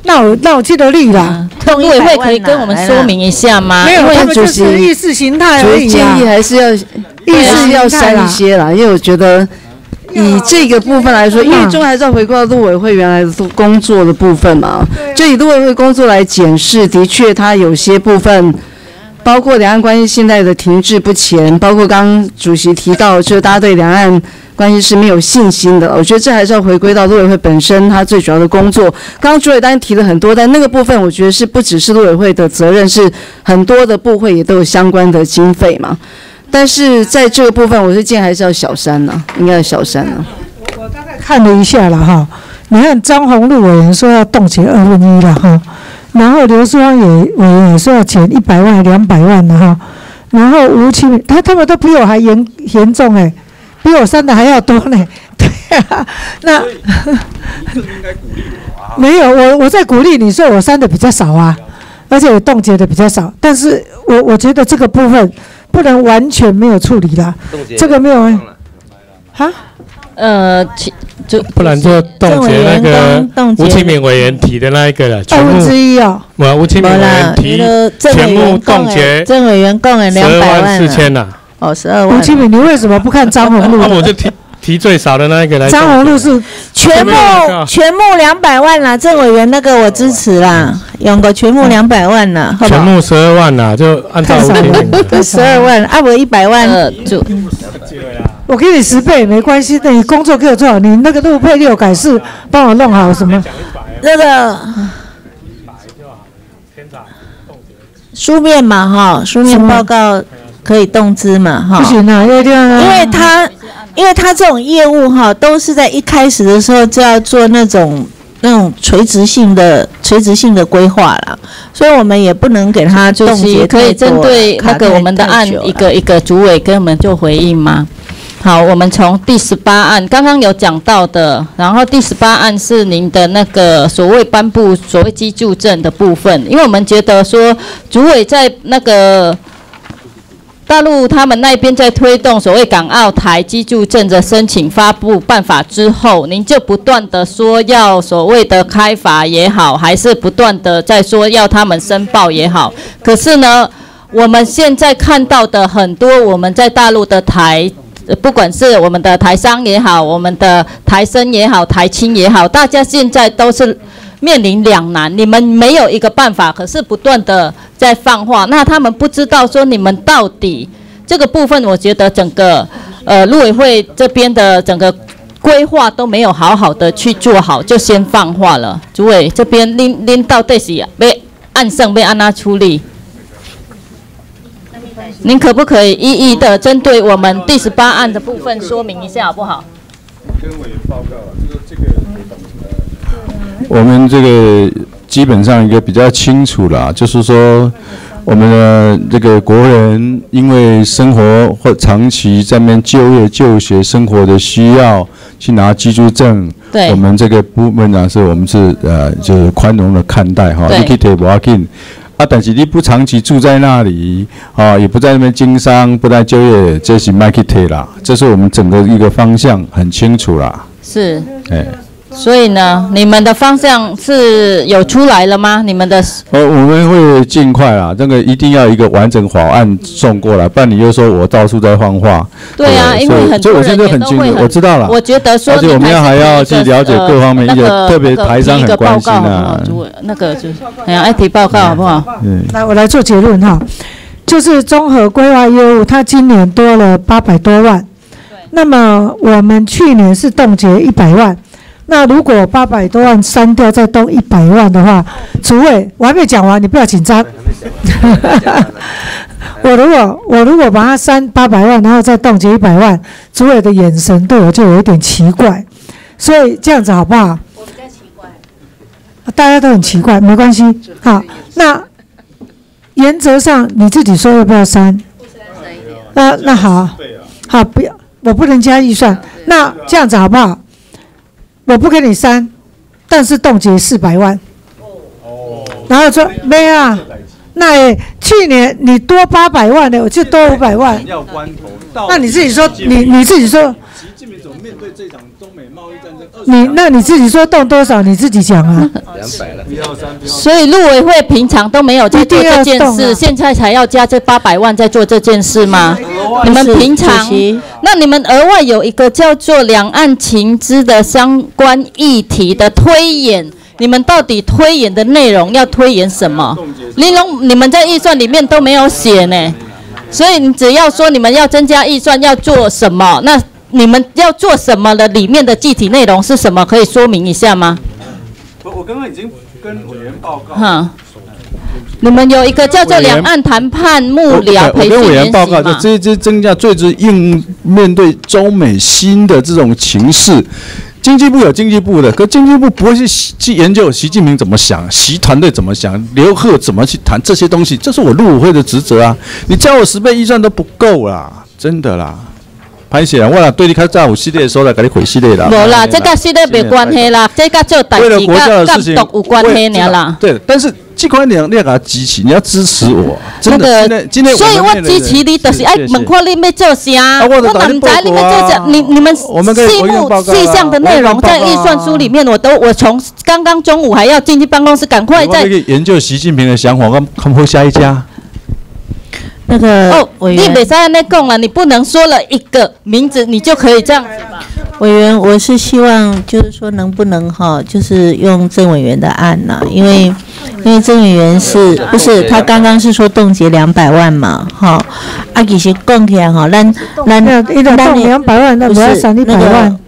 那我那我记得力啦，动委会可以跟我们说明一下吗？没有，他们就是意识形态而已建议还是要意识要删一些啦，因为我觉得以这个部分来说，因为终还是要回归到陆委会原来的工作的部分嘛。就以陆委会工作来检视，的确它有些部分，包括两岸关系现在的停滞不前，包括刚刚主席提到，就是大家对两岸。关系是没有信心的，我觉得这还是要回归到陆委会本身，它最主要的工作。刚刚朱委当然提了很多，但那个部分我觉得是不只是陆委会的责任，是很多的部会也都有相关的经费嘛。但是在这个部分，我是建议还是要小删呢，应该要小删呢。我大概看了一下了哈，你看张宏禄委员说要冻结二分一了哈，然后刘书芳也委员也说要减一百万、两百万的哈，然后吴清他他们都比我还严严重哎。比我删的还要多呢，对啊，那没有我我在鼓励你说我删的比较少啊，而且我冻结的比较少，但是我我觉得这个部分不能完全没有处理啦，这个没有啊，呃，就不然就冻结那个吴清敏委员提的那一个了，二分之一哦，我吴清敏委员提全部冻结，郑委员共了两百万四千呐。哦，十二万。吴清敏，你为什么不看张宏禄？那我就提提最少的那一个来。张宏禄是全部全部两百万啦，郑委员那个我支持啦，用个全部两百万啦，全部十二万啦，就按照。十二万，按我一百万就。我给你十倍没关系，等你工作给我做好，你那个路配六改是帮我弄好什么？那个。书面嘛，哈，书面报告。可以动资嘛？哈，不行啊，要这样啊。因为他，因为他这种业务哈，都是在一开始的时候就要做那种那种垂直性的垂直性的规划了，所以我们也不能给他就是可以针对那个我们的案一个一个主委跟我们做回应吗？好，我们从第十八案刚刚有讲到的，然后第十八案是您的那个所谓颁布所谓居住证的部分，因为我们觉得说主委在那个。大陆他们那边在推动所谓港澳台居住证的申请发布办法之后，您就不断的说要所谓的开法也好，还是不断的在说要他们申报也好。可是呢，我们现在看到的很多我们在大陆的台，不管是我们的台商也好，我们的台生也好，台青也好，大家现在都是。面临两难，你们没有一个办法，可是不断的在放话，那他们不知道说你们到底这个部分，我觉得整个呃陆委会这边的整个规划都没有好好的去做好，就先放话了。主委这边拎拎到底是被按上被按拉处理，您可不可以一一的针对我们第十八案的部分说明一下，好不好？跟委员报告，这个这个。我们这个基本上一个比较清楚啦，就是说，我们的这个国人因为生活或长期在那边就业、就学、生活的需要，去拿居住证。对。我们这个部门呢，是我们是呃，就是宽容的看待哈。你可以提不要紧。啊，但是你不长期住在那里，啊，也不在那边经商，不在就业，这是 make it 啦。这是我们整个一个方向很清楚啦。是。哎。所以呢，你们的方向是有出来了吗？你们的呃，我们会尽快啊，这个一定要一个完整法案送过来，不然你又说我到处在放话。对啊，因为很多人也都会我知道了。我觉得说，而且我们要还要去了解各方面一个特别台商很关心啊。那个就是，哎呀，爱提报告好不好？嗯。来，我来做结论哈，就是综合规划业务，它今年多了八百多万。那么我们去年是冻结一百万。那如果八百多万删掉再动一百万的话，主委我还没讲完，你不要紧张。我如果我如果把它删八百万，然后再冻结一百万，主委的眼神对我就有一点奇怪，所以这样子好不好？我太奇怪大家都很奇怪，没关系。好，那原则上你自己说要不要删？那那好，好不要，我不能加预算。那这样子好不好？我不给你删，但是冻结四百万。然后说没啊，那去年你多八百万的，我就多五百万。那你自己说，你你自己说。你那你自己说动多少？你自己讲啊。两百了，所以陆委会平常都没有在做这件事，现在才要加这八百万在做这件事吗？你们平常，那你们额外有一个叫做两岸情资的相关议题的推演，你们到底推演的内容要推演什么？玲珑，你们在预算里面都没有写呢，所以你只要说你们要增加预算要做什么，那。你们要做什么的？里面的具体内容是什么？可以说明一下吗？我我刚刚已经跟委员报告。哈，你们有一个叫做两岸谈判幕僚培训委员报告，就这这增加最值应面对中美新的这种情势，经济部有经济部的，可经济部不会去去研究习近平怎么想，习团队怎么想，刘鹤怎么去谈这些东西，这是我陆委会的职责啊！你叫我十倍预算都不够啦，真的啦。拍摄啊！我若对你较早有系列的时候来给你回系列啦。无啦，这个系列没关系啦，这个做代志跟监督有关系尔啦。对，但是这块你要你要给他支持，你要支持我。真的，今天所以我支持你，就是哎，问看你要做啥？我唔知你要做啥。你你们细目细项的内容在预算书里面，我都我从刚刚中午还要进去办公室，赶快在研究习近平的想法，看看会下一家。那个哦，你北在那讲了，你不能说了一个名字，你就可以这样子吧？委员，我是希望就是说，能不能哈，就是用郑委员的案呐？因为因为郑委员是不是他刚刚是说冻结两百万嘛？哈，啊，其实讲起来哈，咱咱一个冻两百万，那不是三百万？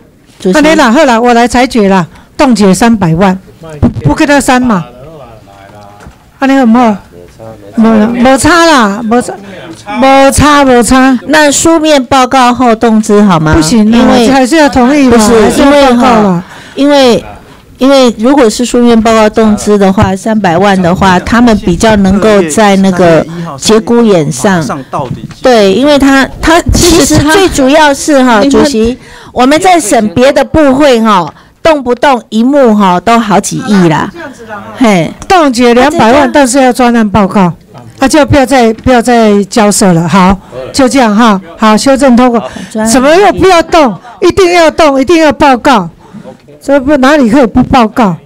那你哪后来我来裁决了，冻结三百万，不给他删嘛？啊，你有冇？没没差啦，没差，没差，没差。那书面报告后动资好吗？不行，因为还是要同意不是因为哈，因为因为如果是书面报告动资的话，三百万的话，他们比较能够在那个节骨眼上。对，因为他他其实最主要是哈，主席，我们在审别的部会哈。动不动一幕哈都好几亿啦，嘿，冻结两百万，但是要专案报告，那就不要再不要再交涉了，好，就这样哈，好，修正通过，什么又不要动，一定要动，一定要报告，这不哪里可以不报告？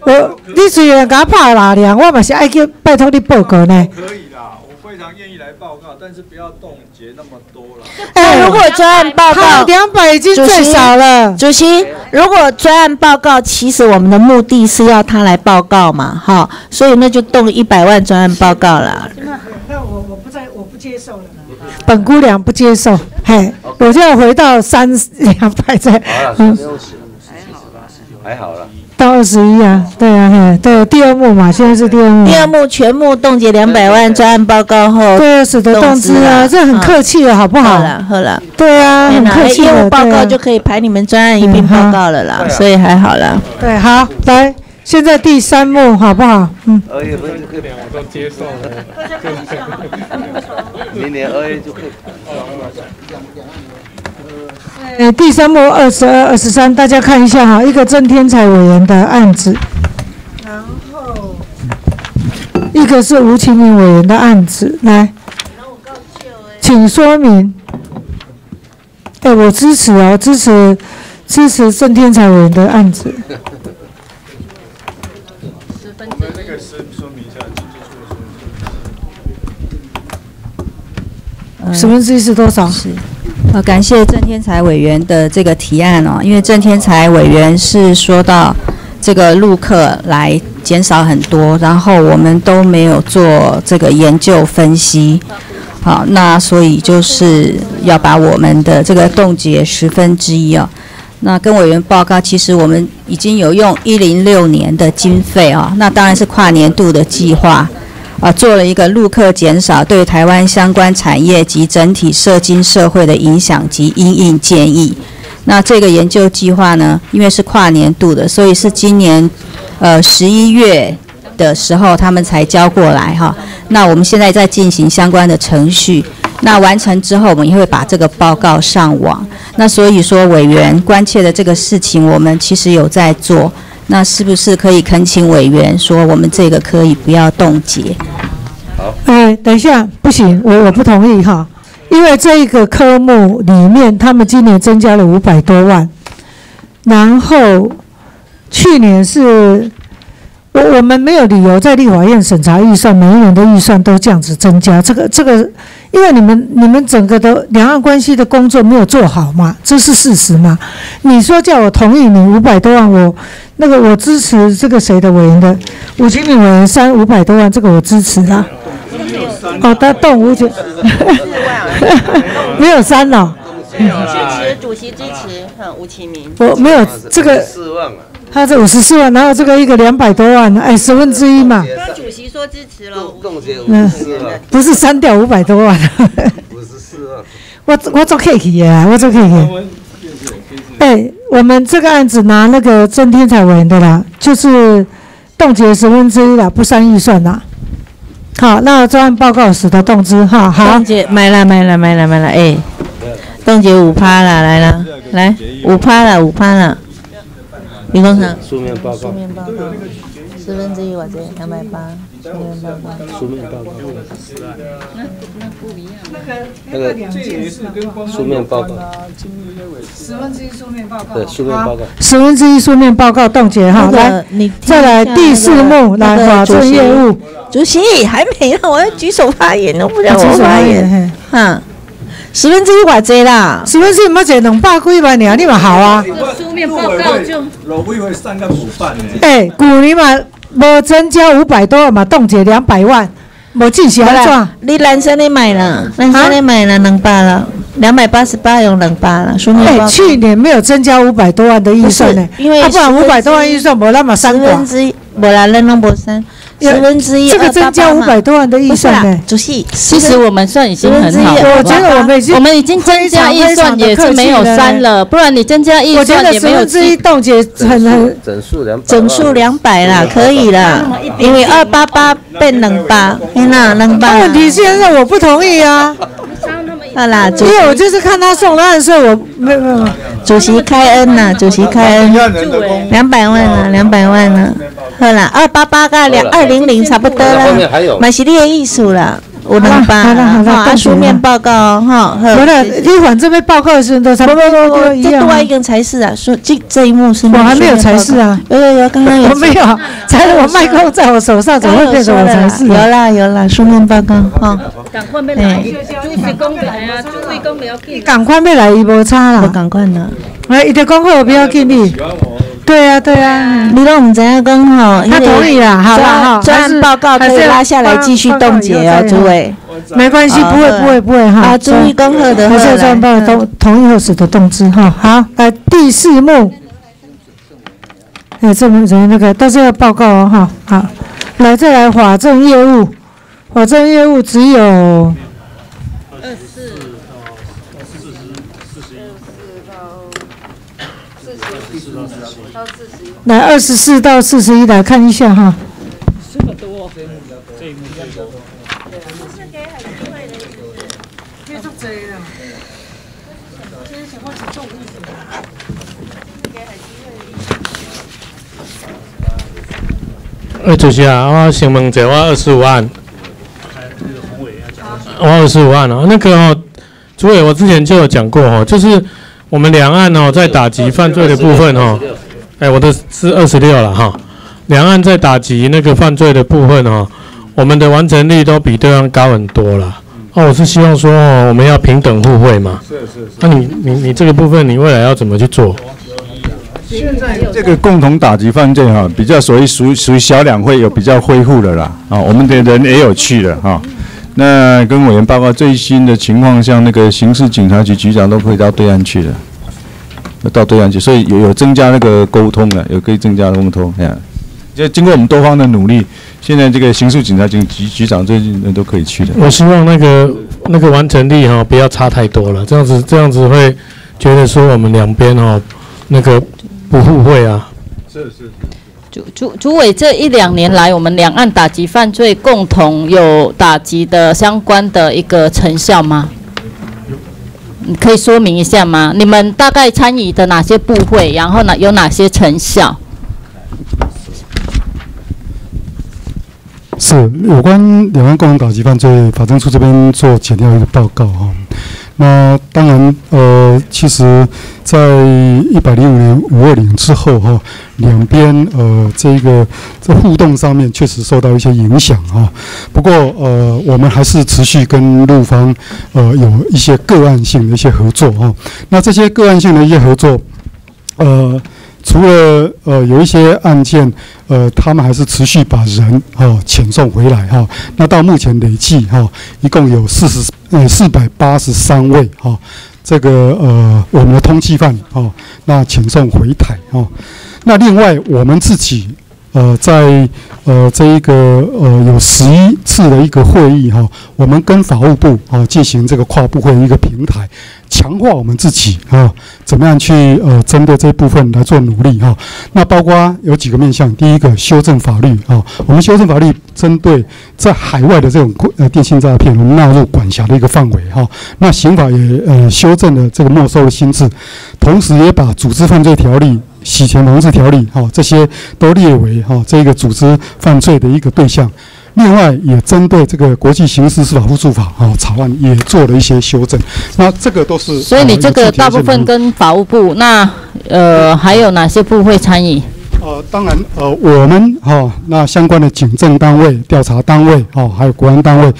我你虽然给他拍哪量，我嘛是爱叫拜托你报告呢。可以啦，我非常愿意来报告，但是不要冻结那么多了。哎，如果专案报告两百已经最少了，主席。如果专案报告，其实我们的目的是要他来报告嘛，哈，所以那就动一百万专案报告了。那那我我不在，我不接受了。本姑娘不接受，嘿，我就要回到三两百在。嗯，还好吧，还好了。到二十一啊，对啊，嘿，对，第二幕嘛，现在是第二幕。第二幕全幕冻结两百万专案报告后，对，使得动资啊，这很客气了，好不好？好了，好了，对啊，很客气了，报告就可以排你们专案一并报告了啦，所以还好了。对，好，来，现在第三幕好不好？嗯。二月份就可以，我都接受了。明年二月就可以。呃，第三幕二十二、二十三，大家看一下哈，一个郑天才委员的案子，然后一个是吴清明委员的案子，来，请说明。哎，我支持哦，支持支持郑天才委员的案子。我们那个是说明一下，十分之一是多少？是。呃，感谢郑天才委员的这个提案哦，因为郑天才委员是说到这个陆客来减少很多，然后我们都没有做这个研究分析，好，那所以就是要把我们的这个冻结十分之一哦。那跟委员报告，其实我们已经有用一零六年的经费啊，那当然是跨年度的计划。啊，做了一个陆客减少对台湾相关产业及整体社经社会的影响及因应建议。那这个研究计划呢，因为是跨年度的，所以是今年呃十一月的时候他们才交过来哈。那我们现在在进行相关的程序，那完成之后，我们也会把这个报告上网。那所以说，委员关切的这个事情，我们其实有在做。那是不是可以恳请委员说，我们这个可以不要冻结？好。哎，等一下，不行，我我不同意哈，因为这一个科目里面，他们今年增加了五百多万，然后去年是。我我们没有理由在立法院审查预算，每一年的预算都这样子增加。这个这个，因为你们你们整个的两岸关系的工作没有做好嘛，这是事实嘛。你说叫我同意你五百多万，我那个我支持这个谁的委员的吴清敏委员三五百多万，这个我支持啦。哦，他动五九，没有三了。支持主席支持，嗯，吴清明。我没有这个。四万啊。他这五十四万，然后这个一个两百多万，哎，十分之一嘛。刚主席说支持了，嗯，不是删掉五百多万。五十四万。我我做 K K 呀，我做 K K。哎，我们这个案子拿那个郑天才文的啦，就是冻结十分之一了，不删预算啦。好，那专案报告使得动资哈，好。冻结买了买了买了买了，哎，冻结五趴了，来了，来五趴了五趴了。李工程，书面报告，书面报告，十分之一或者两百八，书面报告，书面报告，那那不一样，那个那个书面报告，十分之一书面报告，对，书面报告，十分之一书面报告冻结哈，来，再来第四幕来法政业务，主席还没呢，我要举手发言呢，不让我发言，哈。十分之一偌济啦，十分之一冇济两百几万尔，你嘛好啊。书面报告就老委会三个五万诶。去年嘛无增加五百多万嘛，冻结两百万，无进行安怎？你蓝色的买了，蓝色的买了两百了，两百八十八用两百了。书面报去年没有增加五百多万的预算呢，因为不然五百多万预算无那么三十分之一，无啦，咱拢无三。十分之一，这个增加五百多万的预算呢？主席，其实我们算已经很好。我觉得我们已经我们已经增加预算也是没有删了，不然你增加预算也没有。十分之一冻结很很整数两整数两百啦，可以啦，因为二八八变两八，天哪，两八。问题现在我不同意啊。好啦，因为我就是看他送的所以我没有没有。主席开恩呐，主席开恩，两百万啊，两百万啊。好啦，二八八加两二零零差不多啦，买系列艺术了，五零八，好了好了，按书面报告哈。好了，一会这边报告的时候都差不多都一样。这多一个才是啊，说这这一幕是。我还没有才是啊，有有有，刚刚有。我没有，才我麦克在我手上，怎么会变成我才是？有啦有啦，书面报告哈。赶快没来，注意公平啊，注意公平要紧。赶快没来，伊无差啦。赶快呢。哎，伊就讲好，不要紧你。对啊对啊，你让我们怎样讲吼，他同意了，好吧哈，专案报告可以拉下来继续冻结哦，诸位，没关系，不会不会不会哈，啊，注意恭贺的，还是专案报告同同意后使得动之哈，好，来第四幕，哎，这么那个都是要报告哦哈，好，来再来法政业务，法政业务只有。来二十四到四十一来看一下哈。这么多，这一目比较多。是给很机会的意思。接住这了。这是想法是重意思。给很机会。哎，主席啊，我先问一下，我二十五万。我二十五万哦，那个哦，主委，我之前就有讲过哦，就是我们两岸哦，在打击犯罪的部分哦。哎，我的是二十六了哈。两岸在打击那个犯罪的部分哈，我们的完成率都比对方高很多了。哦，我是希望说哦，我们要平等互惠嘛。是是是。那你你你这个部分，你未来要怎么去做？现在这个共同打击犯罪哈，比较属于属属于小两会有比较恢复的啦。啊，我们的人也有去了哈。那跟委员报告最新的情况，像那个刑事警察局局长都可以到对岸去了。到对岸去，所以有有增加那个沟通的，有可以增加沟通，这样。就经过我们多方的努力，现在这个刑事警察局局局长最近人都可以去的。我希望那个那个完成率哈不要差太多了，这样子这样子会觉得说我们两边哦那个不互惠啊。是是是。主主主委这一两年来，我们两岸打击犯罪共同有打击的相关的一个成效吗？可以说明一下吗？你们大概参与的哪些部会，然后呢有哪些成效？是有关两岸共同打击犯罪，法政处这边做简要一个报告哈。那当然，呃，其实，在一百零五年五二零之后哈，两边呃这个在互动上面确实受到一些影响哈。不过呃，我们还是持续跟陆方呃有一些个案性的一些合作哈。那这些个案性的一些合作，呃。除了呃有一些案件，呃，他们还是持续把人哈遣送回来哈。那到目前累计哈，一共有四十呃四百八十三位哈，这个呃我们的通缉犯哈，那遣送回台哈。那另外我们自己。呃，在呃这一个呃有十一次的一个会议哈，我们跟法务部啊进行这个跨部会一个平台，强化我们自己啊，怎么样去呃针对这部分来做努力哈。那包括有几个面向，第一个修正法律啊，我们修正法律针对在海外的这种呃电信诈骗，我们纳入管辖的一个范围哈。那刑法也呃修正了这个没收的心智，同时也把组织犯罪条例。洗钱防治条例，哈，这些都列为哈这个组织犯罪的一个对象。另外，也针对这个国际刑事司法互助法，哈，草案也做了一些修正。那这个都是。所以你这个大部分跟法务部，那呃还有哪些部会参与？呃，当然，呃，我们哈那相关的警政单位、调查单位，哈，还有国安单位，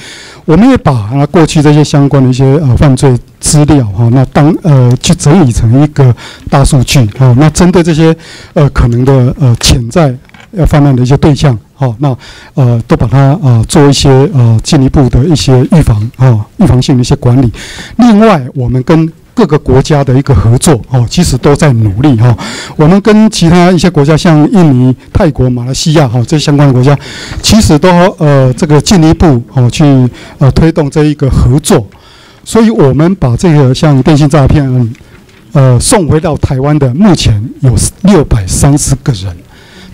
我们也把那过去这些相关的一些呃犯罪资料，哈，那当呃去整理成一个大数据，哈，那针对这些呃可能的呃潜在要泛滥的一些对象，哈，那呃都把它呃做一些呃进一步的一些预防，啊，预防性的一些管理。另外，我们跟各个国家的一个合作哦，其实都在努力哈。我们跟其他一些国家，像印尼、泰国、马来西亚哈这些相关的国家，其实都呃这个进一步哦去呃推动这一个合作。所以，我们把这个像电信诈骗呃送回到台湾的，目前有六百三十个人，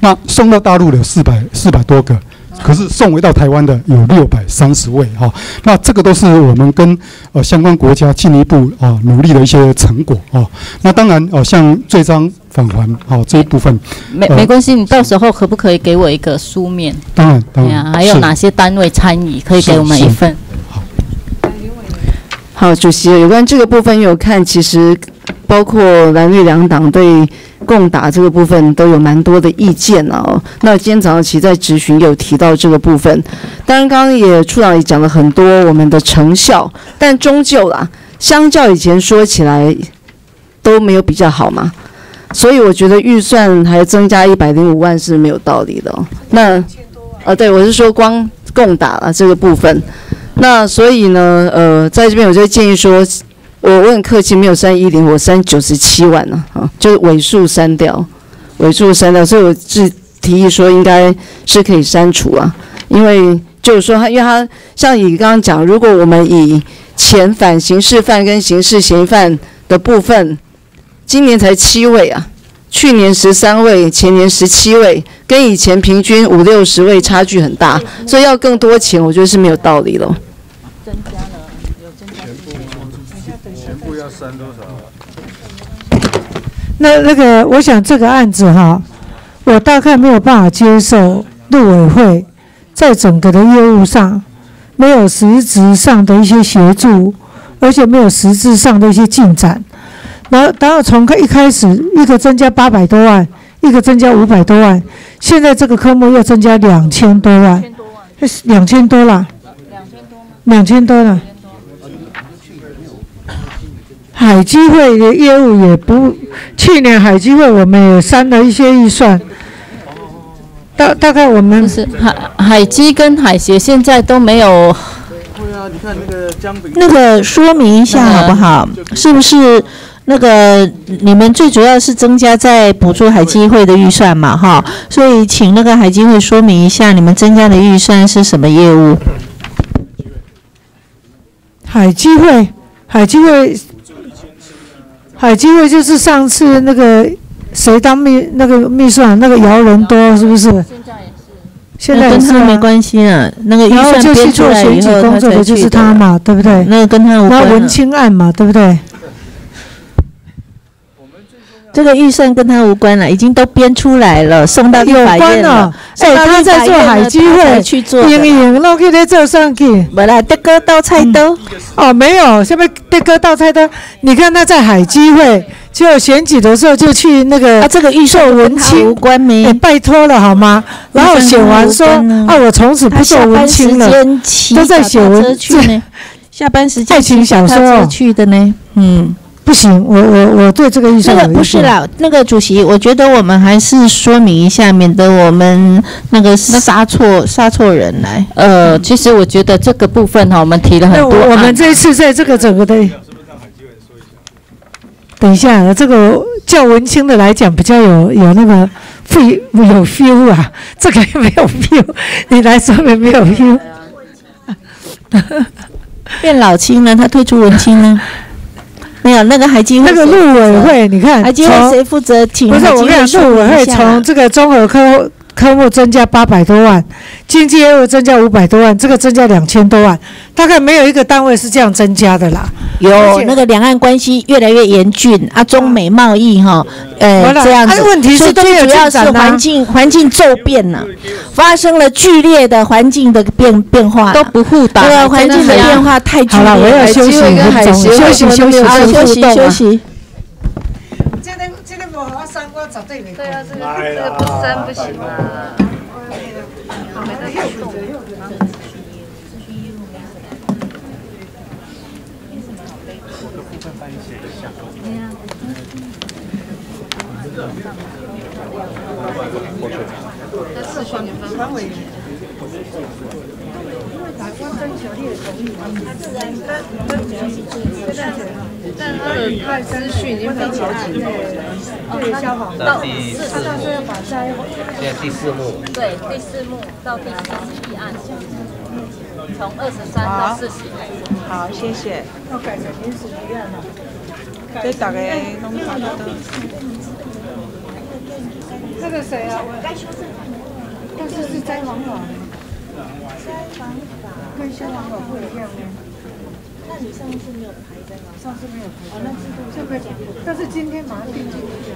那送到大陆的四百四百多个。可是送回到台湾的有六百三十位哈，那这个都是我们跟呃相关国家进一步啊努力的一些成果啊。那当然哦，像最终返还啊这一部分，没没关系，你到时候可不可以给我一个书面？当然，当然。还有哪些单位参与？可以给我们一份。好，主席，有关这个部分有看，其实包括蓝绿两党对。共打这个部分都有蛮多的意见哦。那今天早上其实在质询有提到这个部分，当然刚刚也处长也讲了很多我们的成效，但终究啦，相较以前说起来都没有比较好嘛。所以我觉得预算还增加一百零五万是没有道理的。那呃，对我是说光共打了这个部分。那所以呢，呃，在这边我就建议说。我我很客气，没有删一零，我删九十七万呢，啊，就是尾数删掉，尾数删掉，所以我是提议说应该是可以删除啊，因为就是说他，因为他像你刚刚讲，如果我们以前反刑事犯跟刑事嫌疑犯的部分，今年才七位啊，去年十三位，前年十七位，跟以前平均五六十位差距很大，所以要更多钱，我觉得是没有道理了。增加了。有增加。全部全部要删多少那那个，我想这个案子哈，我大概没有办法接受陆委会在整个的业务上没有实质上的一些协助，而且没有实质上的一些进展。然后，然后从一开始一个增加八百多万，一个增加五百多万，现在这个科目又增加两千多万，两千多了，两千多了。海基会的业务也不，去年海基会我们也删了一些预算，大大概我们是海海基跟海协现在都没有。对啊，你看那个江北。那个说明一下好不好？是不是那个你们最主要是增加在补助海基会的预算嘛？哈，所以请那个海基会说明一下你们增加的预算是什么业务？海基会，海基会。海基会就是上次那个谁当秘那个秘书长？那个姚人多是不是？现在也是。现在跟他没关系啊，那个预算编出来以后，工作的就是他嘛，对不对？那个跟他无关。那文清案嘛，对不对？这个预算跟他无关了，已经都编出来了，送到立法院了。哎，他在做海基会去做，营营弄去在做上去。没啦，德哥倒菜刀。哦，没有，下面德哥倒菜刀。你看他在海基会，就选举的时候就去那个。啊，这个预算文青无关没？拜托了好吗？然后写完说啊，我从此不做文青了。都在写文字。下班时间爱情小说去的呢，嗯。不行，我我我对这个预算那个不是啦，那个主席，我觉得我们还是说明一下，免得我们那个杀错杀错人来。呃，其实我觉得这个部分哈，我们提了很多。我们这一次在这个整个的，等一下，这个叫文青的来讲比较有有那个 feel 有 feel 啊，这个没有 feel，你来说明没有 feel。变老青呢？他退出文青呢？没有那个海基会，那个陆委会，你看，海基会谁负责？请不是我跟你说，陆委会从这个综合科。科目增加八百多万，经济业务增加五百多万，这个增加两千多万，大概没有一个单位是这样增加的啦。有那个两岸关系越来越严峻啊，中美贸易哈，呃这样子，问题是最主要是环境环境骤变了，发生了剧烈的环境的变变化，都不互打，对啊，环境的变化太剧烈。好了，我要休息一分钟，休息休息休息休息。对啊，这个这个不删不行啊。没得动。但他的他的资讯已经非常紧密对，消防到第四幕，现在第四幕，对，第四幕到第四十一案，从二十三到四十。好，谢谢。这大家拢看得到。这个谁啊？但是是灾防法。灾防法跟消防法不一样呢。那你上次没有排在吗？上次没有排。哦，那制度就可以。但是今天马上订进去。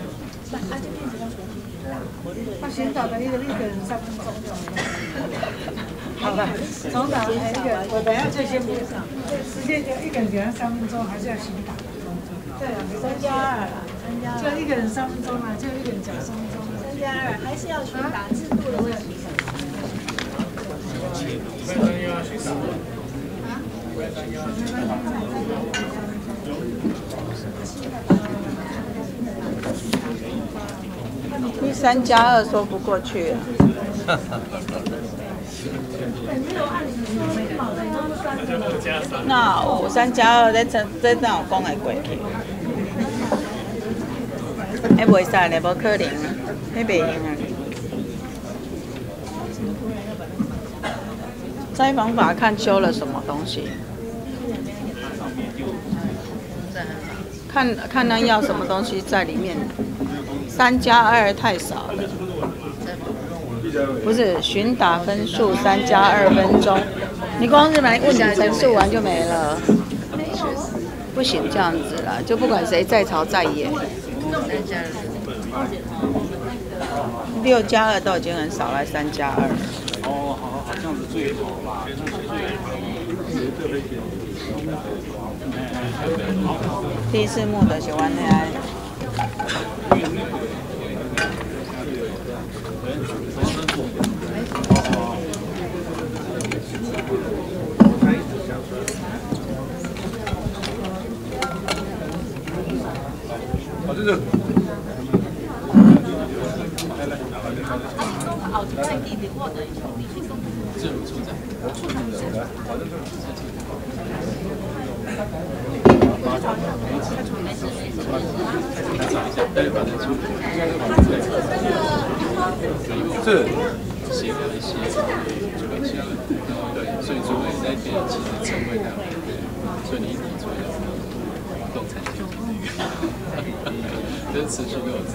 那他就变成要重新。他先打的一个一个人三分钟就好了。好吧，从打一个，我等下就先不上。时间就一个人给他三分钟，还是要先打？对啊，三加二，三加二。就一个人三分钟啊，就一个人讲三分钟。三加二。还是要去打制度的问题。第三加二说不过去。那五三加二在这在哪有讲会过去？哎，袂使嘞，无可能，迄袂用啊。摘方法看修了什么东西？看看他要什么东西在里面？三加二太少了。不是寻打分数三加二分钟，你光是来问题陈述完就没了。不行这样子了，就不管谁在朝在野。六加二都已经很少了，三加二。哦，好好好，这样子最好吧。第一次木的喜欢那。好，这是。是。协调一些主管机关，对，所以主委在给其实参会单位，对，所以你提出要动产经济这个，这是持续都有在。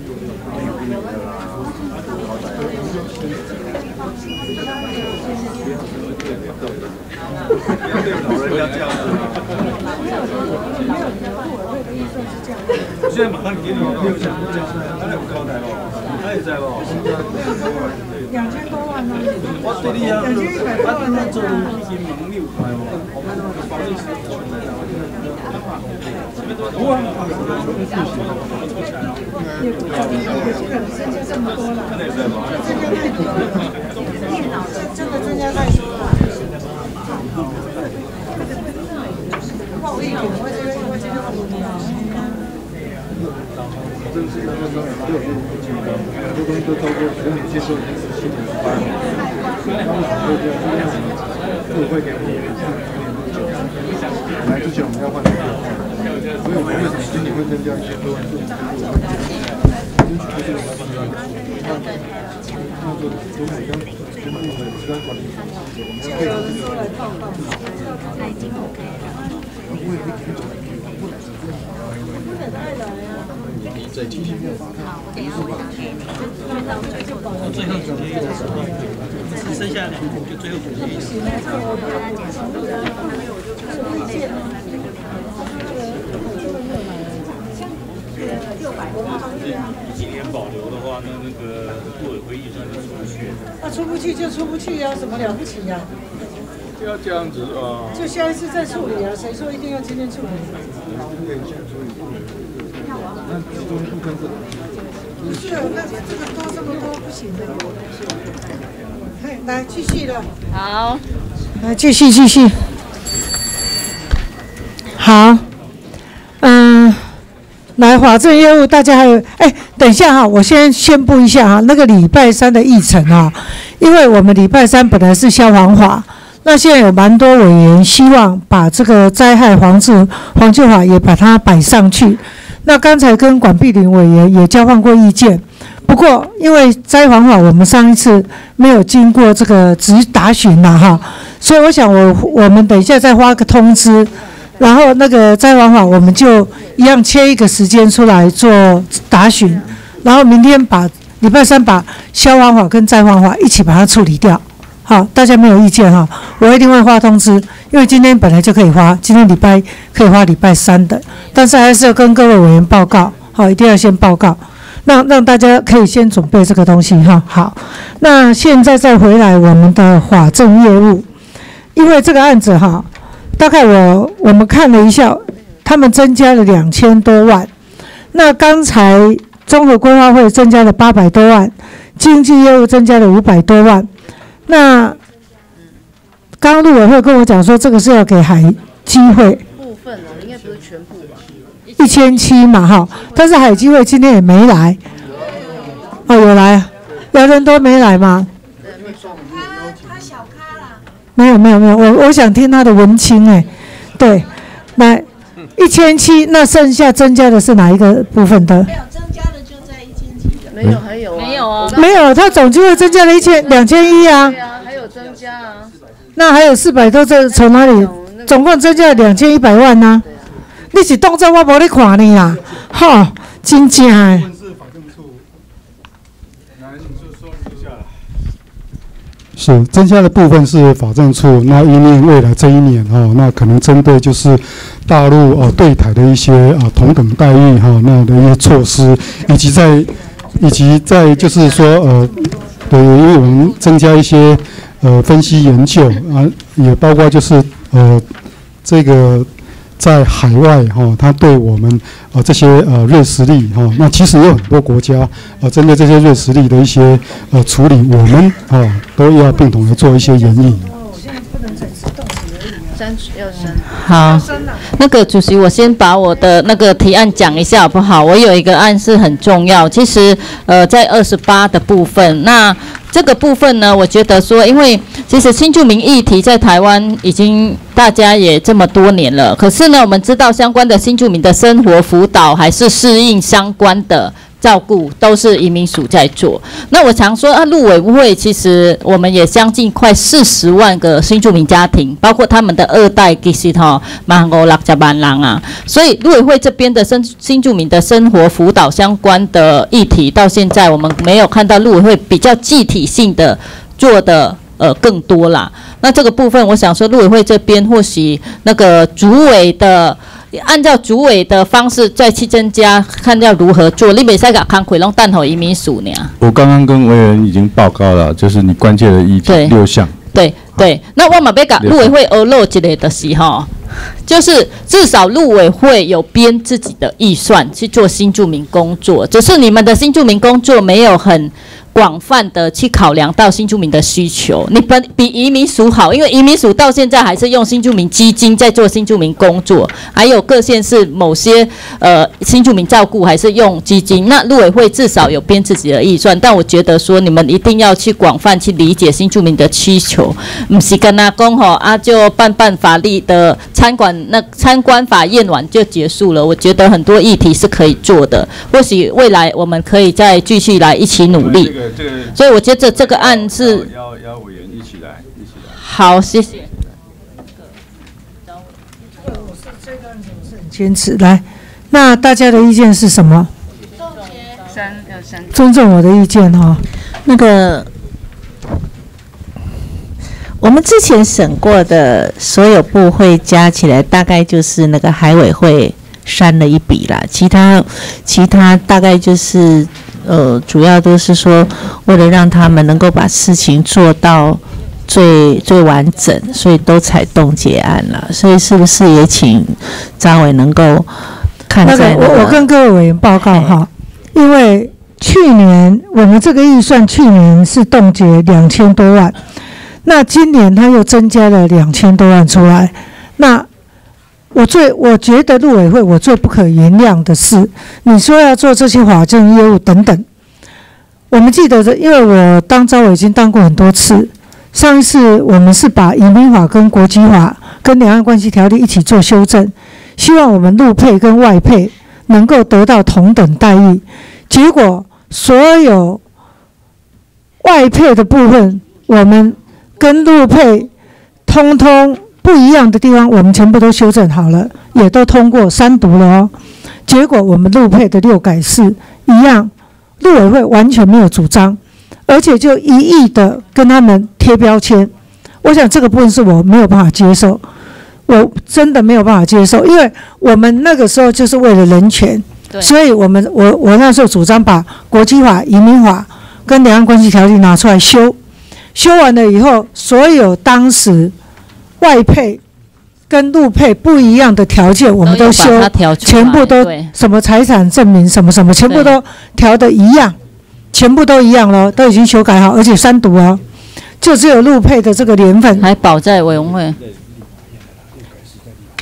现在马上给你六千，他那有高台哦，也在哦。两千多万呢？我对你啊，两千一百多万呢？做已经忙六块哦，我们那个防疫是做的。不啊，也不可能，也不可能增加这么多了，增加太多了，电脑真的增加太多了。正式的那种都有这种经验，很多东西都透过人民接受心理的班，他们很多就这样子，就会给我们来之前我们要换电话，所以我们为什么心理会增加一些多？争取这个方案，那那就从每个全部的治安管理，我们要配合这个。那已经 OK 了。在今天没有发好，我等下会打给你。最后总结一下，只剩下两个，就最后总结一下。今年保留的话，那那个部委会预算就出不去。那出不去就出不去呀，什么了不起呀？要这样子啊？就下一次再处理啊？谁说一定要今天处理？那集中部分是，不是，那这个多这么多不行的。来继续了。好，来继续继续。好，嗯，来法政业务，大家还有，哎，等一下哈，我先宣布一下哈，那个礼拜三的议程啊，因为我们礼拜三本来是消防法，那现在有蛮多委员希望把这个灾害防治防救法也把它摆上去。那刚才跟管碧玲委员也交换过意见，不过因为灾防法我们上一次没有经过这个直答询了哈，所以我想我我们等一下再发个通知，然后那个灾防法我们就一样切一个时间出来做答询，然后明天把礼拜三把消防法跟灾防法一起把它处理掉。好，大家没有意见哈，我一定会发通知，因为今天本来就可以发，今天礼拜可以发礼拜三的，但是还是要跟各位委员报告，好，一定要先报告，让让大家可以先准备这个东西哈。好，那现在再回来我们的法政业务，因为这个案子哈，大概我我们看了一下，他们增加了两千多万，那刚才综合规划会增加了八百多万，经济业务增加了五百多万。那刚刚陆委会跟我讲说，这个是要给海基会部分哦，应该不是全部吧？一千七嘛，哈，但是海基会今天也没来。哦，有来，姚人都没来吗？他小咖了。没有没有没有，我我想听他的文青哎，对，来一千七，那剩下增加的是哪一个部分的？没有，还有没有啊？没有，它总计会增加了一千两千一啊。对啊，还有增加啊。那还有四百多，这从哪里？总共增加了两千一百万呢。你是动作我无咧看你啦，哈，真正诶。是增加的部分是法政处，那因为未来这一年哈，那可能针对就是大陆哦对台的一些啊同等待遇哈那的一些措施，以及在以及在就是说呃，对，因为我们增加一些呃分析研究啊，也包括就是呃这个在海外哈，他对我们呃这些呃弱实力哈，那其实有很多国家呃针对这些弱实力的一些呃处理，我们啊都要共同来做一些演绎。好，那个主席，我先把我的那个提案讲一下好不好？我有一个案是很重要，其实呃在二十八的部分，那这个部分呢，我觉得说，因为其实新住民议题在台湾已经大家也这么多年了，可是呢，我们知道相关的新住民的生活辅导还是适应相关的。照顾都是移民署在做。那我常说啊，陆委会其实我们也将近快四十万个新住民家庭，包括他们的二代，其实哈，蛮多六十万人啊。所以陆委会这边的生新住民的生活辅导相关的议题，到现在我们没有看到陆委会比较具体性的做的呃更多啦。那这个部分，我想说陆委会这边或许那个主委的。按照主委的方式再去增加，看要如何做。你袂使甲康奎龙蛋头移民署呢？我刚刚跟委员已经报告了，就是你关键的意见六项。对对，那我嘛要甲陆委会欧漏一类的是哈，就是至少陆委会有编自己的预算去做新住民工作，只是你们的新住民工作没有很。广泛的去考量到新住民的需求，你本比移民署好，因为移民署到现在还是用新住民基金在做新住民工作，还有各县市某些呃新住民照顾还是用基金。那陆委会至少有编自己的预算，但我觉得说你们一定要去广泛去理解新住民的需求，不是跟他讲吼啊就办办法律的参观那参观法验完就结束了。我觉得很多议题是可以做的，或许未来我们可以再继续来一起努力。这个，所以我觉得这个案是要要委员一起来，一起来。好，谢谢。坚持来，那大家的意见是什么？三二三。尊重我的意见哈。那个，我们之前审过的所有部会加起来，大概就是那个海委会删了一笔啦，其他其他大概就是。呃，主要都是说，为了让他们能够把事情做到最最完整，所以都采冻结案了。所以是不是也请张伟能够看在我我跟各位委员报告哈，因为去年我们这个预算去年是冻结两千多万，那今年他又增加了两千多万出来，那。我最我觉得陆委会我最不可原谅的是，你说要做这些法政业务等等，我们记得的，因为我当招委已经当过很多次，上一次我们是把移民法跟国际法跟两岸关系条例一起做修正，希望我们陆配跟外配能够得到同等待遇，结果所有外配的部分，我们跟陆配通通。不一样的地方，我们全部都修正好了，也都通过三读了哦。结果我们陆配的六改四一样，陆委会完全没有主张，而且就一意的跟他们贴标签。我想这个部分是我没有办法接受，我真的没有办法接受，因为我们那个时候就是为了人权，所以我们我我那时候主张把国际法、移民法跟两岸关系条例拿出来修，修完了以后，所有当时。外配跟陆配不一样的条件，我们都修，全部都什么财产证明什么什么，全部都调的一样，全部都一样了，都已经修改好，而且三读哦，就只有陆配的这个年份还保在委员会。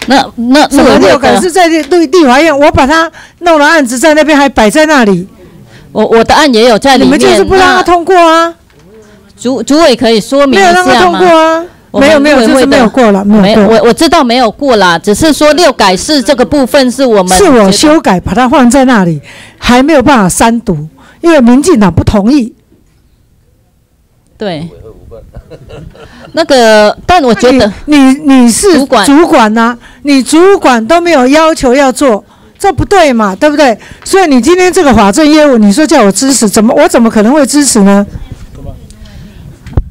那那什么六改是在地地法院，我把它弄了案子在那边还摆在那里，我我的案也有在里面，你们就是不让他通过啊？主主委可以说明一下吗？没有让他通过啊。没有没有，就是没有过了，没有过。我我知道没有过了，只是说六改四这个部分是我们是我修改，把它放在那里，还没有办法删读，因为民进党不同意。对，那个，但我觉得你你是主管主管呐，你主管都没有要求要做，这不对嘛，对不对？所以你今天这个法政业务，你说叫我支持，怎么我怎么可能会支持呢？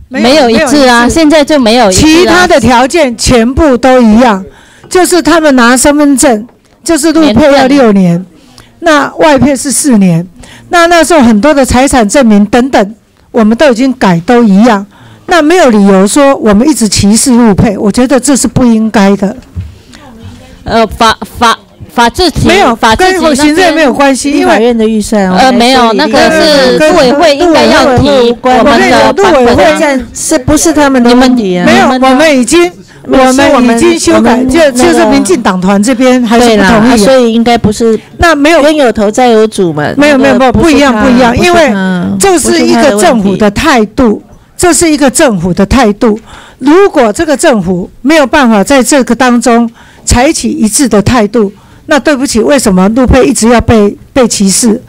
没有一致啊，现在就没有。其他的条件全部都一样，就是他们拿身份证，就是入配要六年，那外配是四年，那那时候很多的财产证明等等，我们都已经改都一样，那没有理由说我们一直歧视入配，我觉得这是不应该的。呃法法法制题没有法制题跟行政没有关系，因为法院的预算哦呃没有那个是陆委会应该要提我们的陆委会这是不是他们的问题啊？没有，我们已经我们已经修改，就就是民进党团这边还是，不同意所以应该不是那没有冤有头债有主嘛？没有没有没有不一样不一样，因为这是一个政府的态度，这是一个政府的态度。如果这个政府没有办法在这个当中采取一致的态度，那对不起，为什么陆配一直要被被歧视？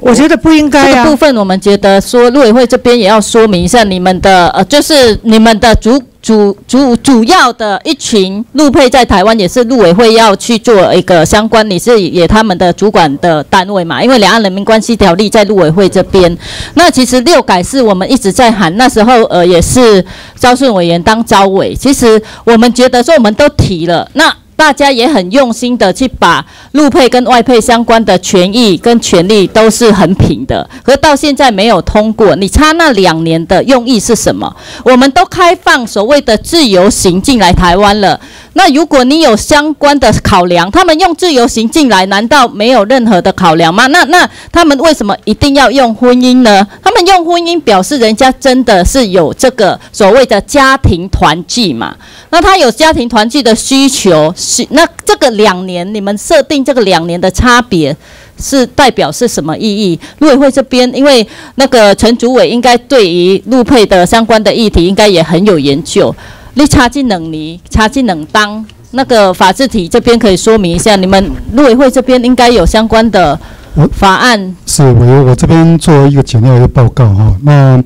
我觉得不应该啊这个部。分，我们觉得说陆委会这边也要说明一下，你们的呃，就是你们的主主主主要的一群陆配在台湾也是陆委会要去做一个相关，你是也他们的主管的单位嘛？因为两岸人民关系条例在陆委会这边。那其实六改是我们一直在喊，那时候呃也是招顺委员当招委，其实我们觉得说我们都提了，那。大家也很用心的去把陆配跟外配相关的权益跟权利都是很平的，可到现在没有通过。你差那两年的用意是什么？我们都开放所谓的自由行进来台湾了，那如果你有相关的考量，他们用自由行进来，难道没有任何的考量吗？那那他们为什么一定要用婚姻呢？他们用婚姻表示人家真的是有这个所谓的家庭团聚嘛？那他有家庭团聚的需求，是那这个两年你们设定这个两年的差别是代表是什么意义？陆委会这边，因为那个陈主委应该对于陆配的相关的议题应该也很有研究。你差进冷泥，差进冷当，那个法制体这边可以说明一下，你们陆委会这边应该有相关的法案。是我我这边做一个简要的报告哈。那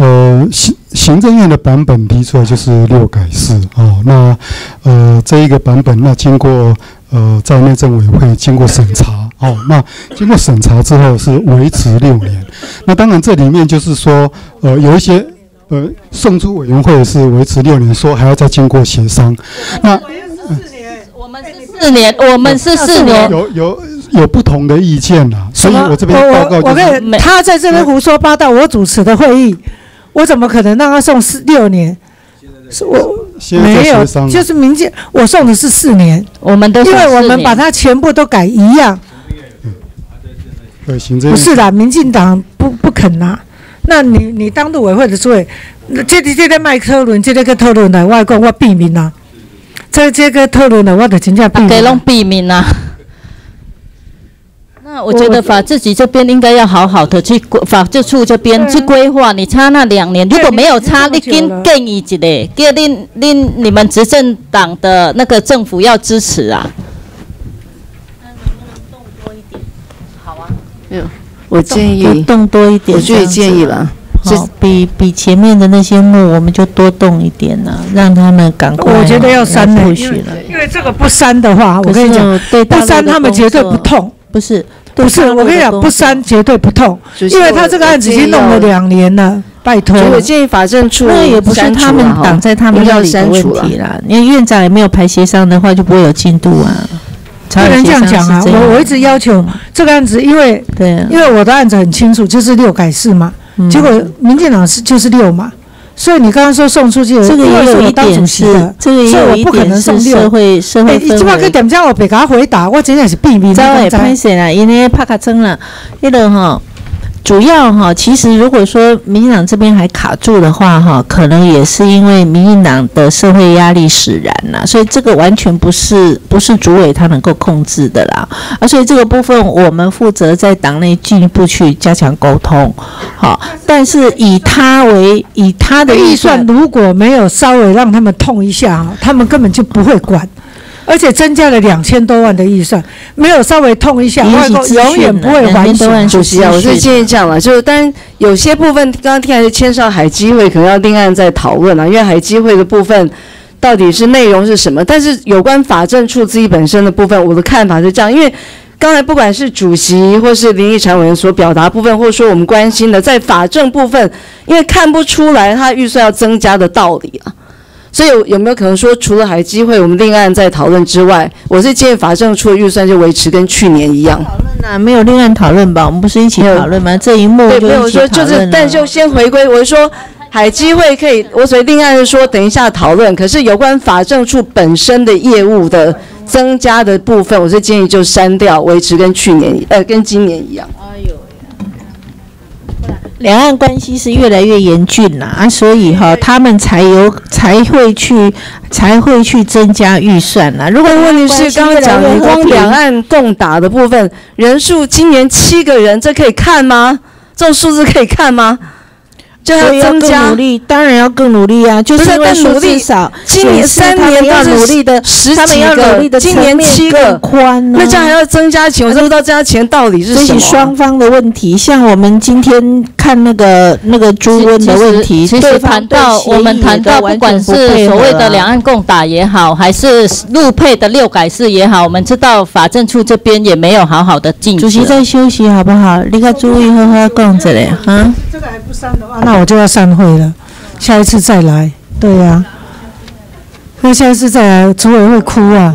呃行行政院的版本提出来就是六改四啊。那呃这一个版本那经过呃在内政委会经过审查哦，那经过审查之后是维持六年。那当然这里面就是说呃有一些呃送出委员会是维持六年，说还要再经过协商。那四年，我们是四年。有有有不同的意见啦，所以我这边报告我就跟是他在这边胡说八道，我主持的会议，我怎么可能让他送四六年？是我没有，就是民进我送的是四年，我们都因为我们把它全部都改一样，对行政不是的，民进党不不肯拿。那你你当陆委会的主委，这这个麦克伦，这个个讨论的，我讲我避免啦。这这个讨论的，我就真正避免。给弄避免啊。那我觉得法制局这边应该要好好的去规法制处这边去规划。你差那两年，如果没有差，你跟建议一个，叫令令你们执政党的那个政府要支持啊。好啊没有，我建议多动多一点，我就也建议了。好，比比前面的那些幕，我们就多动一点呢，让他们赶快。我觉得要删了，不因为因为这个不删的话，我跟你讲，不删他们绝对不痛。不是，不是，我跟你讲，不删绝对不痛，因为他这个案子已经弄了两年了，拜托。我建议法政处那也不是他们挡在他们那里的问题啦，因为院长也没有排协商的话，就不会有进度啊。不能这样讲啊！我我一直要求这个案子，因为对，因为我的案子很清楚，就是六改四嘛，结果民进党是就是六嘛，所以你刚刚说送出去，这个也有一点是，这个也有一点是社会社会氛围。你起码跟点这样我别给他回答，我真的是避免。招也拍谁啦？因为拍卡争了，那个哈。主要哈，其实如果说民进党这边还卡住的话哈，可能也是因为民进党的社会压力使然啦，所以这个完全不是不是主委他能够控制的啦。啊，所以这个部分我们负责在党内进一步去加强沟通，好，但是以他为以他的预算，如果没有稍微让他们痛一下，他们根本就不会管。而且增加了两千多万的预算，没有稍微痛一下，外国永远不会还钱。主席啊，我是建议这样了，就是但有些部分刚刚听还是签上海基会，可能要另案再讨论了，因为海基会的部分到底是内容是什么？但是有关法政处自己本身的部分，我的看法是这样，因为刚才不管是主席或是林义常委员所表达部分，或者说我们关心的在法政部分，因为看不出来他预算要增加的道理啊。所以有有没有可能说，除了海基会我们另案在讨论之外，我是建议法政处的预算就维持跟去年一样。讨论啊，没有另案讨论吧？我们不是一起讨论吗？这一幕对，没有说就是，但就先回归。我是说，海基会可以，我所以另案是说等一下讨论。可是有关法政处本身的业务的增加的部分，我是建议就删掉，维持跟去年呃跟今年一样。哎呦。两岸关系是越来越严峻了啊，所以哈，他们才有才会去才会去增加预算啦。如果问题是刚刚讲的光两岸共打的部分人数，今年七个人，这可以看吗？这种数字可以看吗？就要增加努力，当然要更努力啊！就是因为努力少，今年三年要努力的十几个，今年七个宽，那这样还要增加钱，我都不知道增加钱到底是什么？这是双方的问题。像我们今天看那个那个猪瘟的问题，其实谈到我们谈到不管是所谓的两岸共打也好，还是陆配的六改四也好，我们知道法政处这边也没有好好的进。主席在休息好不好？你看注意好好讲着嘞，哈。这个还不删的话，那我就要散会了。下一次再来，对呀。那下一次再来，组委会哭啊。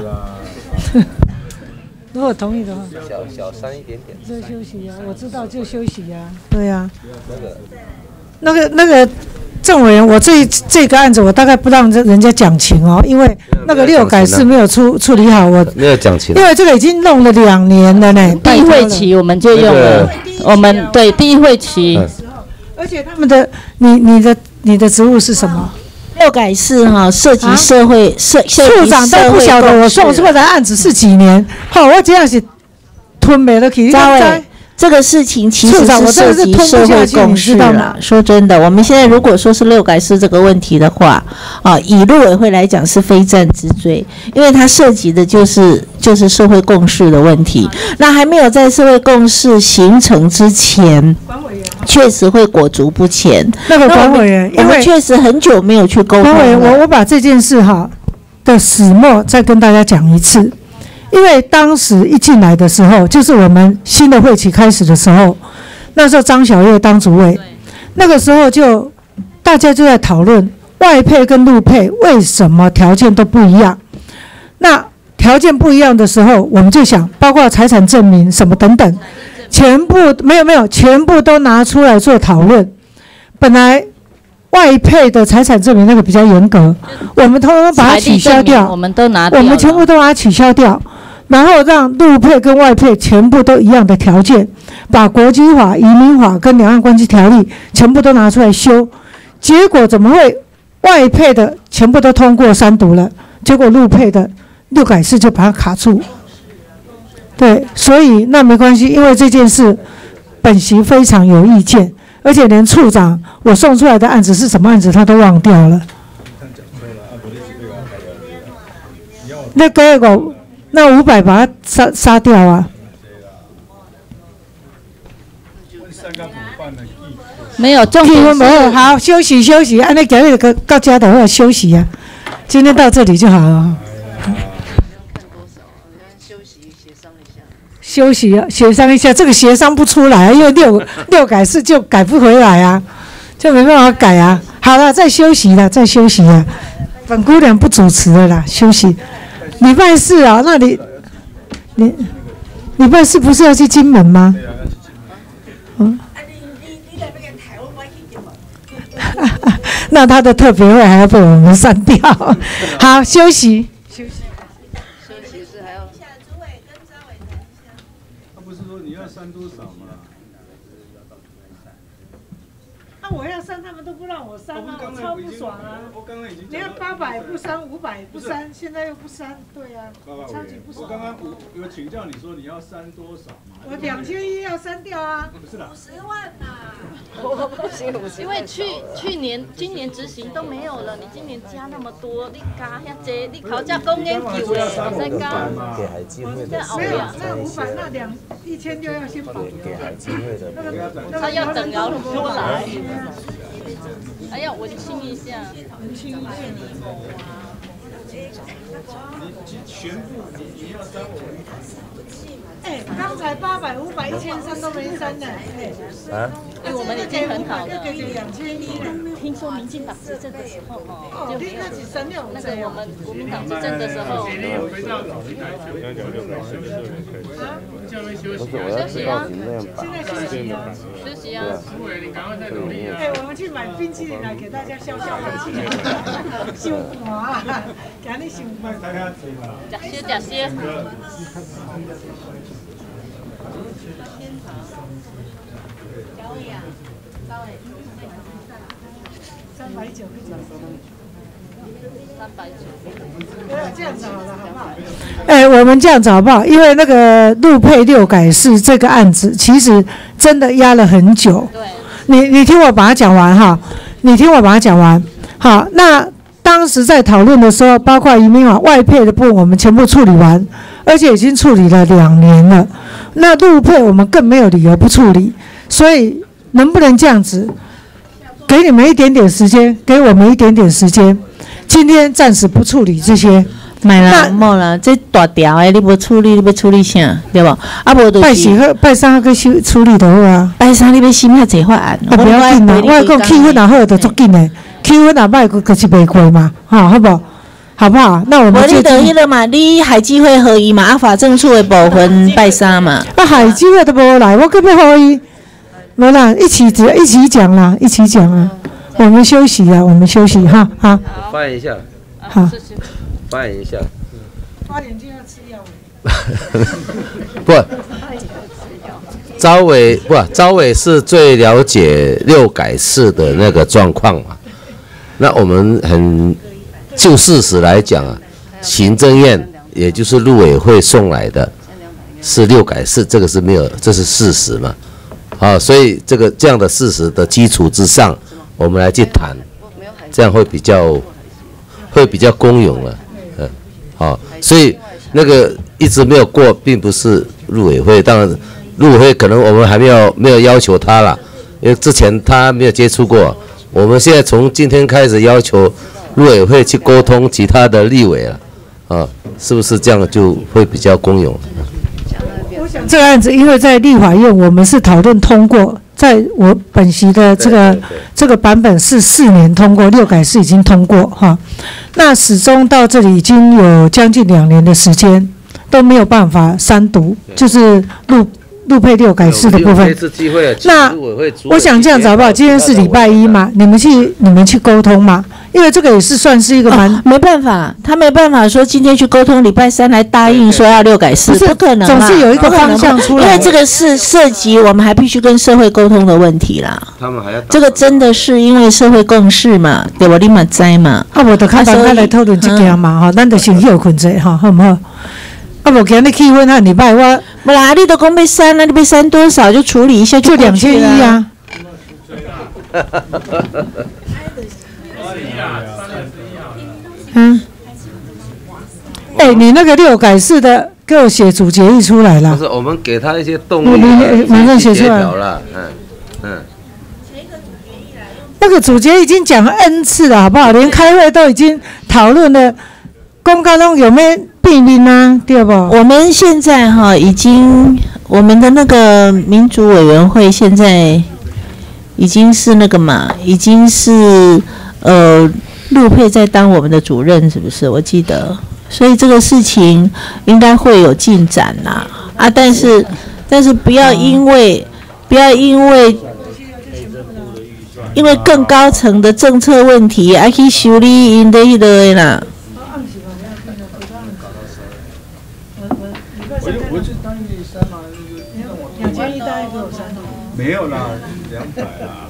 如果同意的话，小小删一点点。就休息呀，我知道就休息呀，对呀。那个那个政委员，我这这个案子我大概不让人家讲情哦，因为那个六改是没有处处理好，我没有讲情，因为这个已经弄了两年了呢。第一会期我们就用了，我们对第一会期。而且他们的，你你的你的职务是什么？六改四哈，涉及社会社处长都不晓得我送出来的案子是几年。好，我这样是吞没了去。张伟，这个事情其实是涉及社会共识了。说真的，我们现在如果说是六改四这个问题的话，啊，以陆委会来讲是非战之罪，因为它涉及的就是就是社会共识的问题。那还没有在社会共识形成之前。确实会裹足不前。那个管委员，因为确实很久没有去沟通。管委员，我我把这件事哈的始末再跟大家讲一次。因为当时一进来的时候，就是我们新的会期开始的时候，那时候张小月当主委，那个时候就大家就在讨论外配跟陆配为什么条件都不一样。那条件不一样的时候，我们就想，包括财产证明什么等等。全部没有没有，全部都拿出来做讨论。本来外配的财产证明那个比较严格，我们通通把它取消掉。我们都拿，我们全部都把它取消掉，然后让陆配跟外配全部都一样的条件，把国际法、移民法跟两岸关系条例全部都拿出来修。结果怎么会外配的全部都通过三读了？结果陆配的六改四就把它卡住。对，所以那没关系，因为这件事本席非常有意见，而且连处长我送出来的案子是什么案子他都忘掉了。那个我那五百把他杀杀掉啊！没有，中分没有，好休息休息，按那今日个到家的话休息啊，今天到这里就好了。休息，协商一下，这个协商不出来，因为六六改四就改不回来啊，就没办法改啊。好了，再休息了，再休息了。本姑娘不主持了啦，休息。礼拜四啊，那你你礼拜四不是要去金门吗？嗯。那他的特别会还要被我们删掉。好，休息。超不爽啊！你看八百不删，五百不删，现在又不删，对啊，超级不爽。我刚刚有请教你说你要删多少嘛？我两千一要删掉啊！不是的，五十万呐！我不行，因为去去年、今年执行都没有了，你今年加那么多，你加遐多，你考驾公研究的，再加。给海基会的，没有，那五百那两一千六要先保留。给海基会的，他要等要出来。哎呀，我亲一下，亲一下你某啊！你全部你要三五。哎，刚。才八百、五百、一千三都没删呢。啊？哎，我们已经很好了。两千一了。听说民进党执政的时候，哦，就那几十六，那个我们国民党执政的时候。不是，我要知道怎么样现在休息啊，休息啊。哎，我们去买冰淇淋来给大家消消气。辛苦啊，今日辛苦。食些，食些。三百九，三百九。这样子好了，好不好？哎，我们这样子好不好？因为那个陆配六改是这个案子，其实真的压了很久。对。你你听我把它讲完哈，你听我把它讲完。好，那当时在讨论的时候，包括移民法外配的部分，我们全部处理完，而且已经处理了两年了。那陆配我们更没有理由不处理，所以能不能这样子？给你们一点点时间，给我们一点点时间。今天暂时不处理这些，买了冇了，这大条的你不处理，你要处理啥？对不？啊，无就拜四号、拜三个修处理的话，拜三你要先遐济法案。不要紧啦，我讲气氛也好就足紧的，气氛也歹，个就是袂过嘛，哈，好不？好不好？那我们就等于了嘛，你海基会合议嘛，阿，法政处的部分拜三嘛。啊，海基会都无来，我可不可以？没啦，一起只一起讲啦，一起讲啊。我们休息啊，我们休息哈，好。发言一下。好。发言一下。发言就要吃药。不。招伟不，招伟是最了解六改式的那个状况嘛。那我们很就事实来讲啊，行政院也就是陆委会送来的，是六改四，这个是没有，这是事实嘛。啊，所以这个这样的事实的基础之上，我们来去谈，这样会比较会比较公允了，嗯，好，所以那个一直没有过，并不是陆委会，当然陆委会可能我们还没有没有要求他了，因为之前他没有接触过，我们现在从今天开始要求陆委会去沟通其他的立委了，啊，是不是这样就会比较公允？这个案子，因为在立法院，我们是讨论通过，在我本席的这个这个版本是四年通过，六改是已经通过哈。那始终到这里已经有将近两年的时间，都没有办法删读，就是录录配六改四的部分。那我想这样子好不好？今天是礼拜一嘛，你们去你们去沟通嘛。因为这个也是算是一个蛮没办法，他没办法说今天去沟通，礼拜三来答应说要六改四，不可能总是有一个方向出来。因为这个是涉及我们还必须跟社会沟通的问题啦。他们还要这个真的是因为社会共识嘛，对我立马摘嘛。啊，我的看法他来讨论这个嘛，哈，咱就先休困者哈，好不好？啊，无今日气氛啊，礼拜我，不啦，你都讲被删了，你被删多少就处理一下就两千一啊。嗯，哎，你那个六改式的，给我写主决议出来了。不是，我们给他一些动力，马上写出来了。嗯嗯。那个主决已经讲了 N 次了，好不好？连开会都已经讨论了，公告中有没有避免呢？对不？我们现在哈已经，我们的那个民主委员会现在已经是那个嘛，已经是。呃，陆佩在当我们的主任，是不是？我记得，所以这个事情应该会有进展呐。啊，但是，但是不要因为，不要因为，因为更高层的政策问题，而去修理因的一类啦。没有啦，两百啦。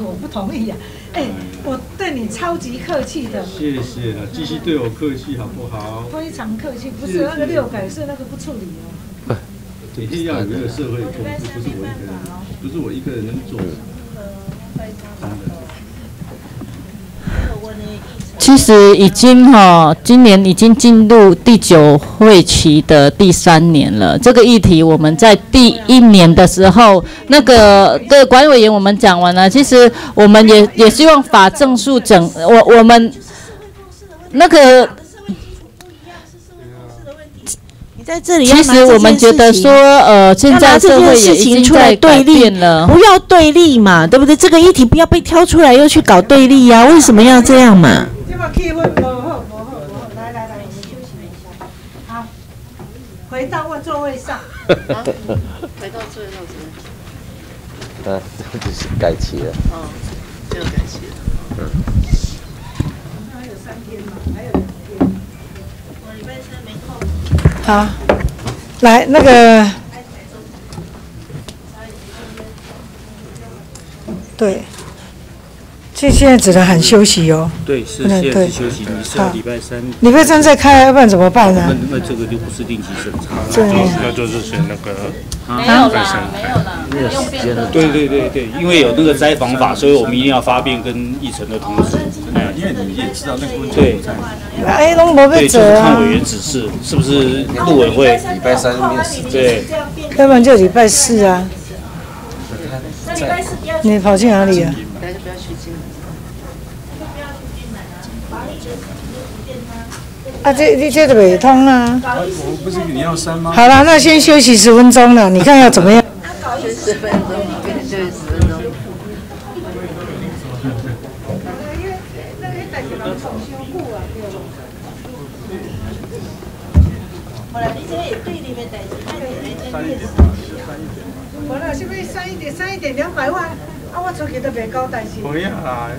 我 不同意呀。哎，我对你超级客气的。谢谢了，继续对我客气好不好？非常客气，不是那个六改，是那个不处理哦。不，一定要有一个社会共识，不是我一个人，不是我一个人能做。其实已经哈，今年已经进入第九会期的第三年了。这个议题我们在第一年的时候，那个的管委员我们讲完了。其实我们也也希望法政数整，我我们那个。在这里其实我们觉得说，呃，现在社会事情出来对立了，不要对立嘛，对不对？这个议题不要被挑出来又去搞对立呀，为什么要这样嘛？来来来，我们休息一下。好，回到我座位上。回到座位上什么？啊，这就是改期了。哦，就改期了。嗯。还有三天嘛，还有好，来那个，对。现现在只能喊休息哦。对，是现在是休息。你是礼拜三。礼拜三再开，要不然怎么办呢？那那这个就不是定期审查了。对。那就是选那个。没有啦，没有啦，没有变的。对对对对，因为有那个灾防法，所以我们一定要发病跟议程的同时。哎，因为你也知道那个问题。对。哎，拢无被责啊。对，就是看委员指示，是不是陆委会礼拜三面试？对。要不然就礼拜四啊。你跑去哪里啊？啊，这你这个未通啊！我不是你要删吗？好了，那先休息十分钟了，你看要怎么样？休息十分钟，对对，十分钟。好了，你这也对里面代志，那你来监电视。好了，是不是删一点？删一点两百万，啊，我出去都袂交代是。不要啦。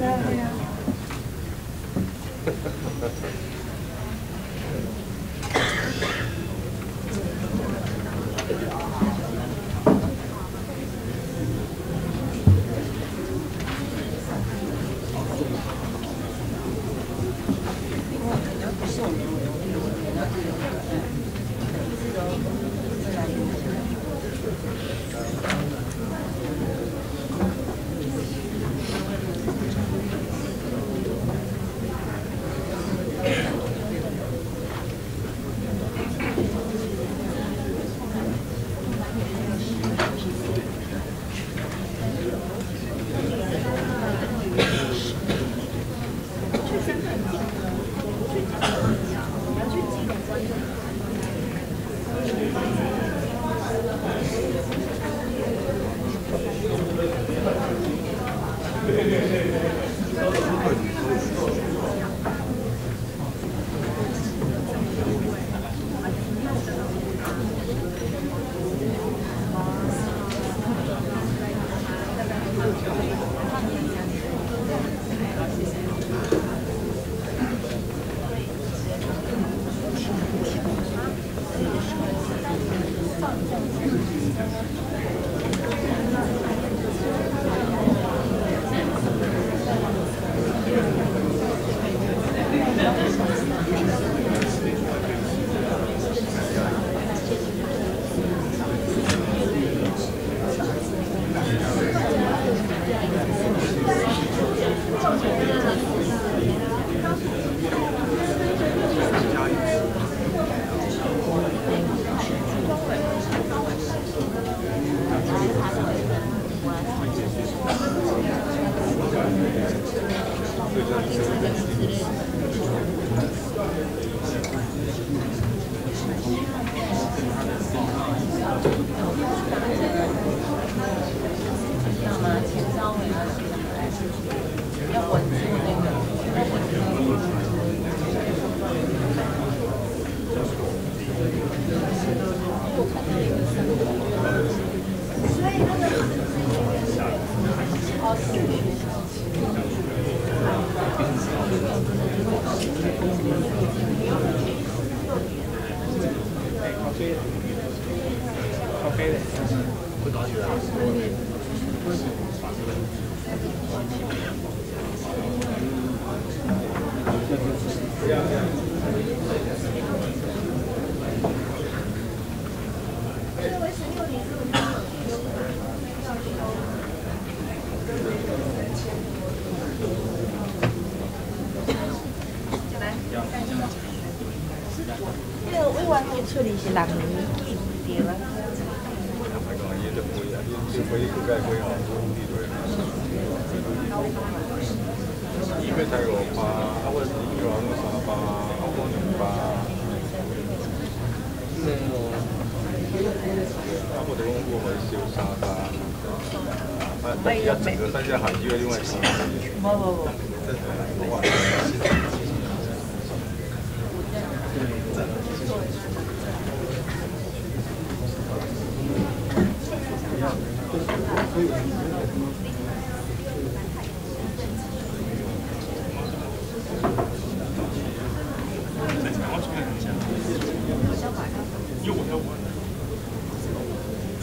没有没有。再加好几另外一。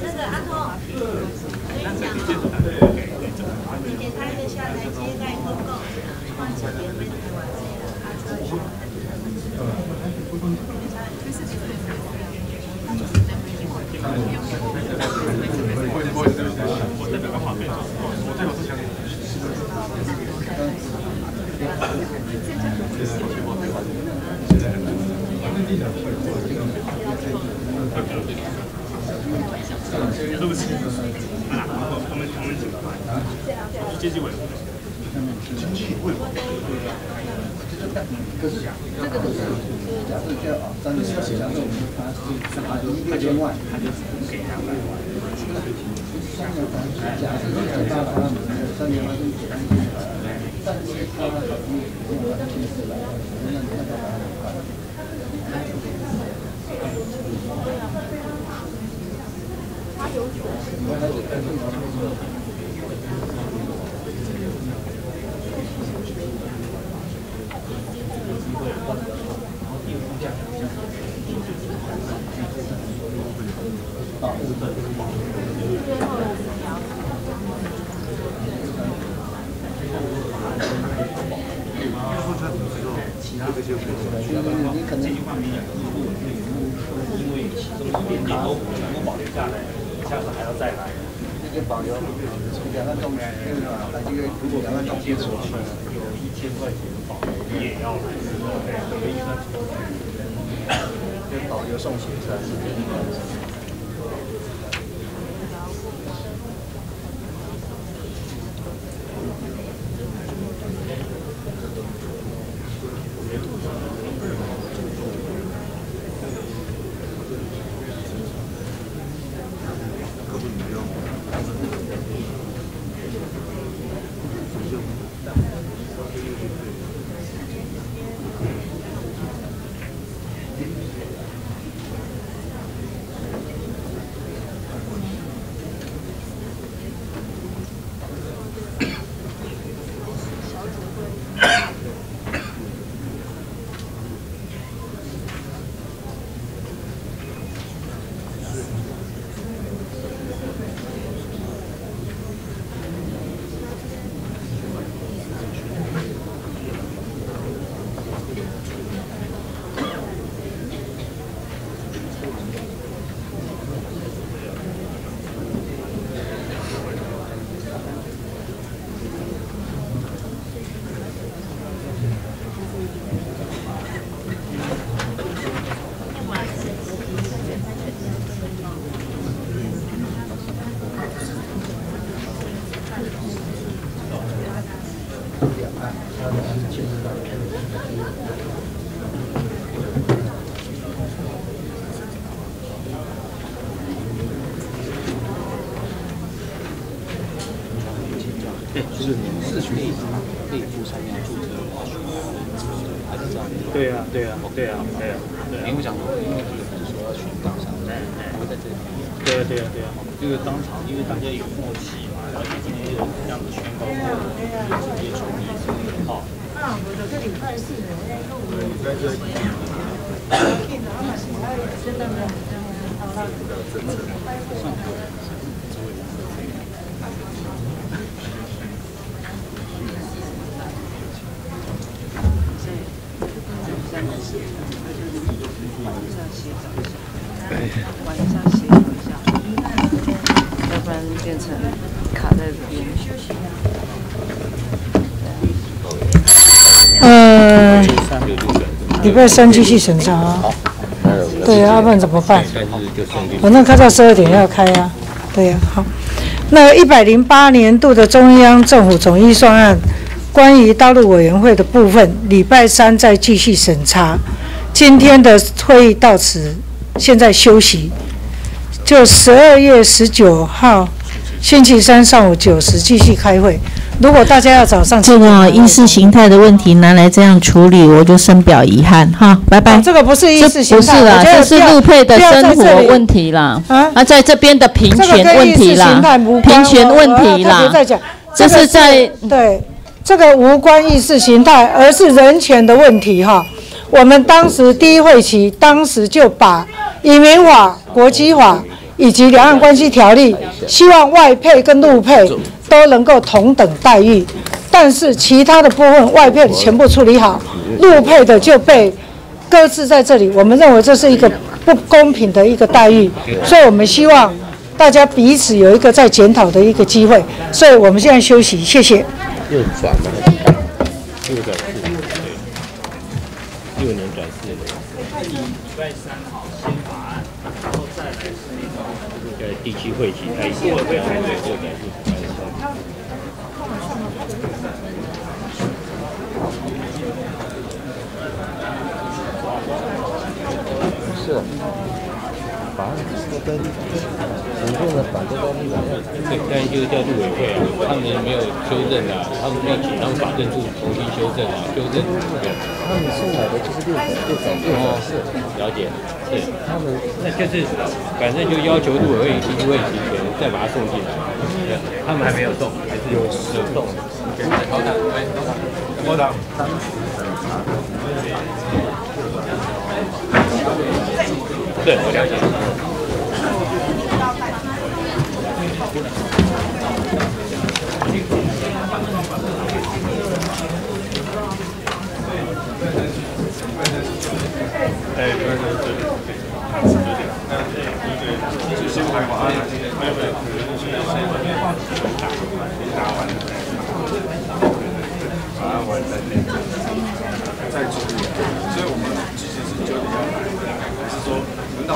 那个阿通。对啊，对啊，对啊，对啊，因为讲说，因为这个是说要去当场，不会在这里。对啊，对啊，对啊，这个当场，因为大家有默契嘛，然后今天有这样子宣告过，直接处理，好。啊，我这里快是的，对，在这里。真的没有，真的没有。玩一下，协调一下，要不然变成卡在这边。礼拜三继续审查啊。对啊，要不然怎么办？反正开到十二点要开啊。对呀，好。那一百零八年度的中央政府总预算案，关于大陆委员会的部分，礼拜三再继续审查。今天的会议到此。现在休息，就十二月十九号星期三上午九时继续开会。如果大家要早上这个意识形态的问题拿来这样处理，我就深表遗憾哈，拜拜。这个不是意识形态，不是啦，这是陆配的生活问题啦。啊，在这边的平权问题啦，平权问题啦。这是在对这个无关意识形态，而是人权的问题哈。我们当时第一会期，当时就把移民法、国籍法以及两岸关系条例，希望外配跟陆配。都能够同等待遇，但是其他的部分外配的全部处理好，陆配的就被搁置在这里。我们认为这是一个不公平的一个待遇，所以我们希望大家彼此有一个在检讨的一个机会。所以我们现在休息，谢谢。又转了，又转四年，对，又能转四年。礼拜三号先法案，然后再来是那个机会期，他一定要这样对，就转四。是，法案都在法院，普遍的法都在立法院。对，但就是叫陆委会啊，他们没有修正啊，他们要请他们法政处重新修正啊，修正。对，他们送来的就是六转六转六转四，了解。对，他们那就是反正就要求陆委会一定会提前再把它送进来。对，他们还没有送，还是有有送。高档，高档，高档。对，我了解。哎，对对对，就先排完，没有没有，先打，打完，打完再练，再处理。所以我们其实是九点要来，还是说？领导。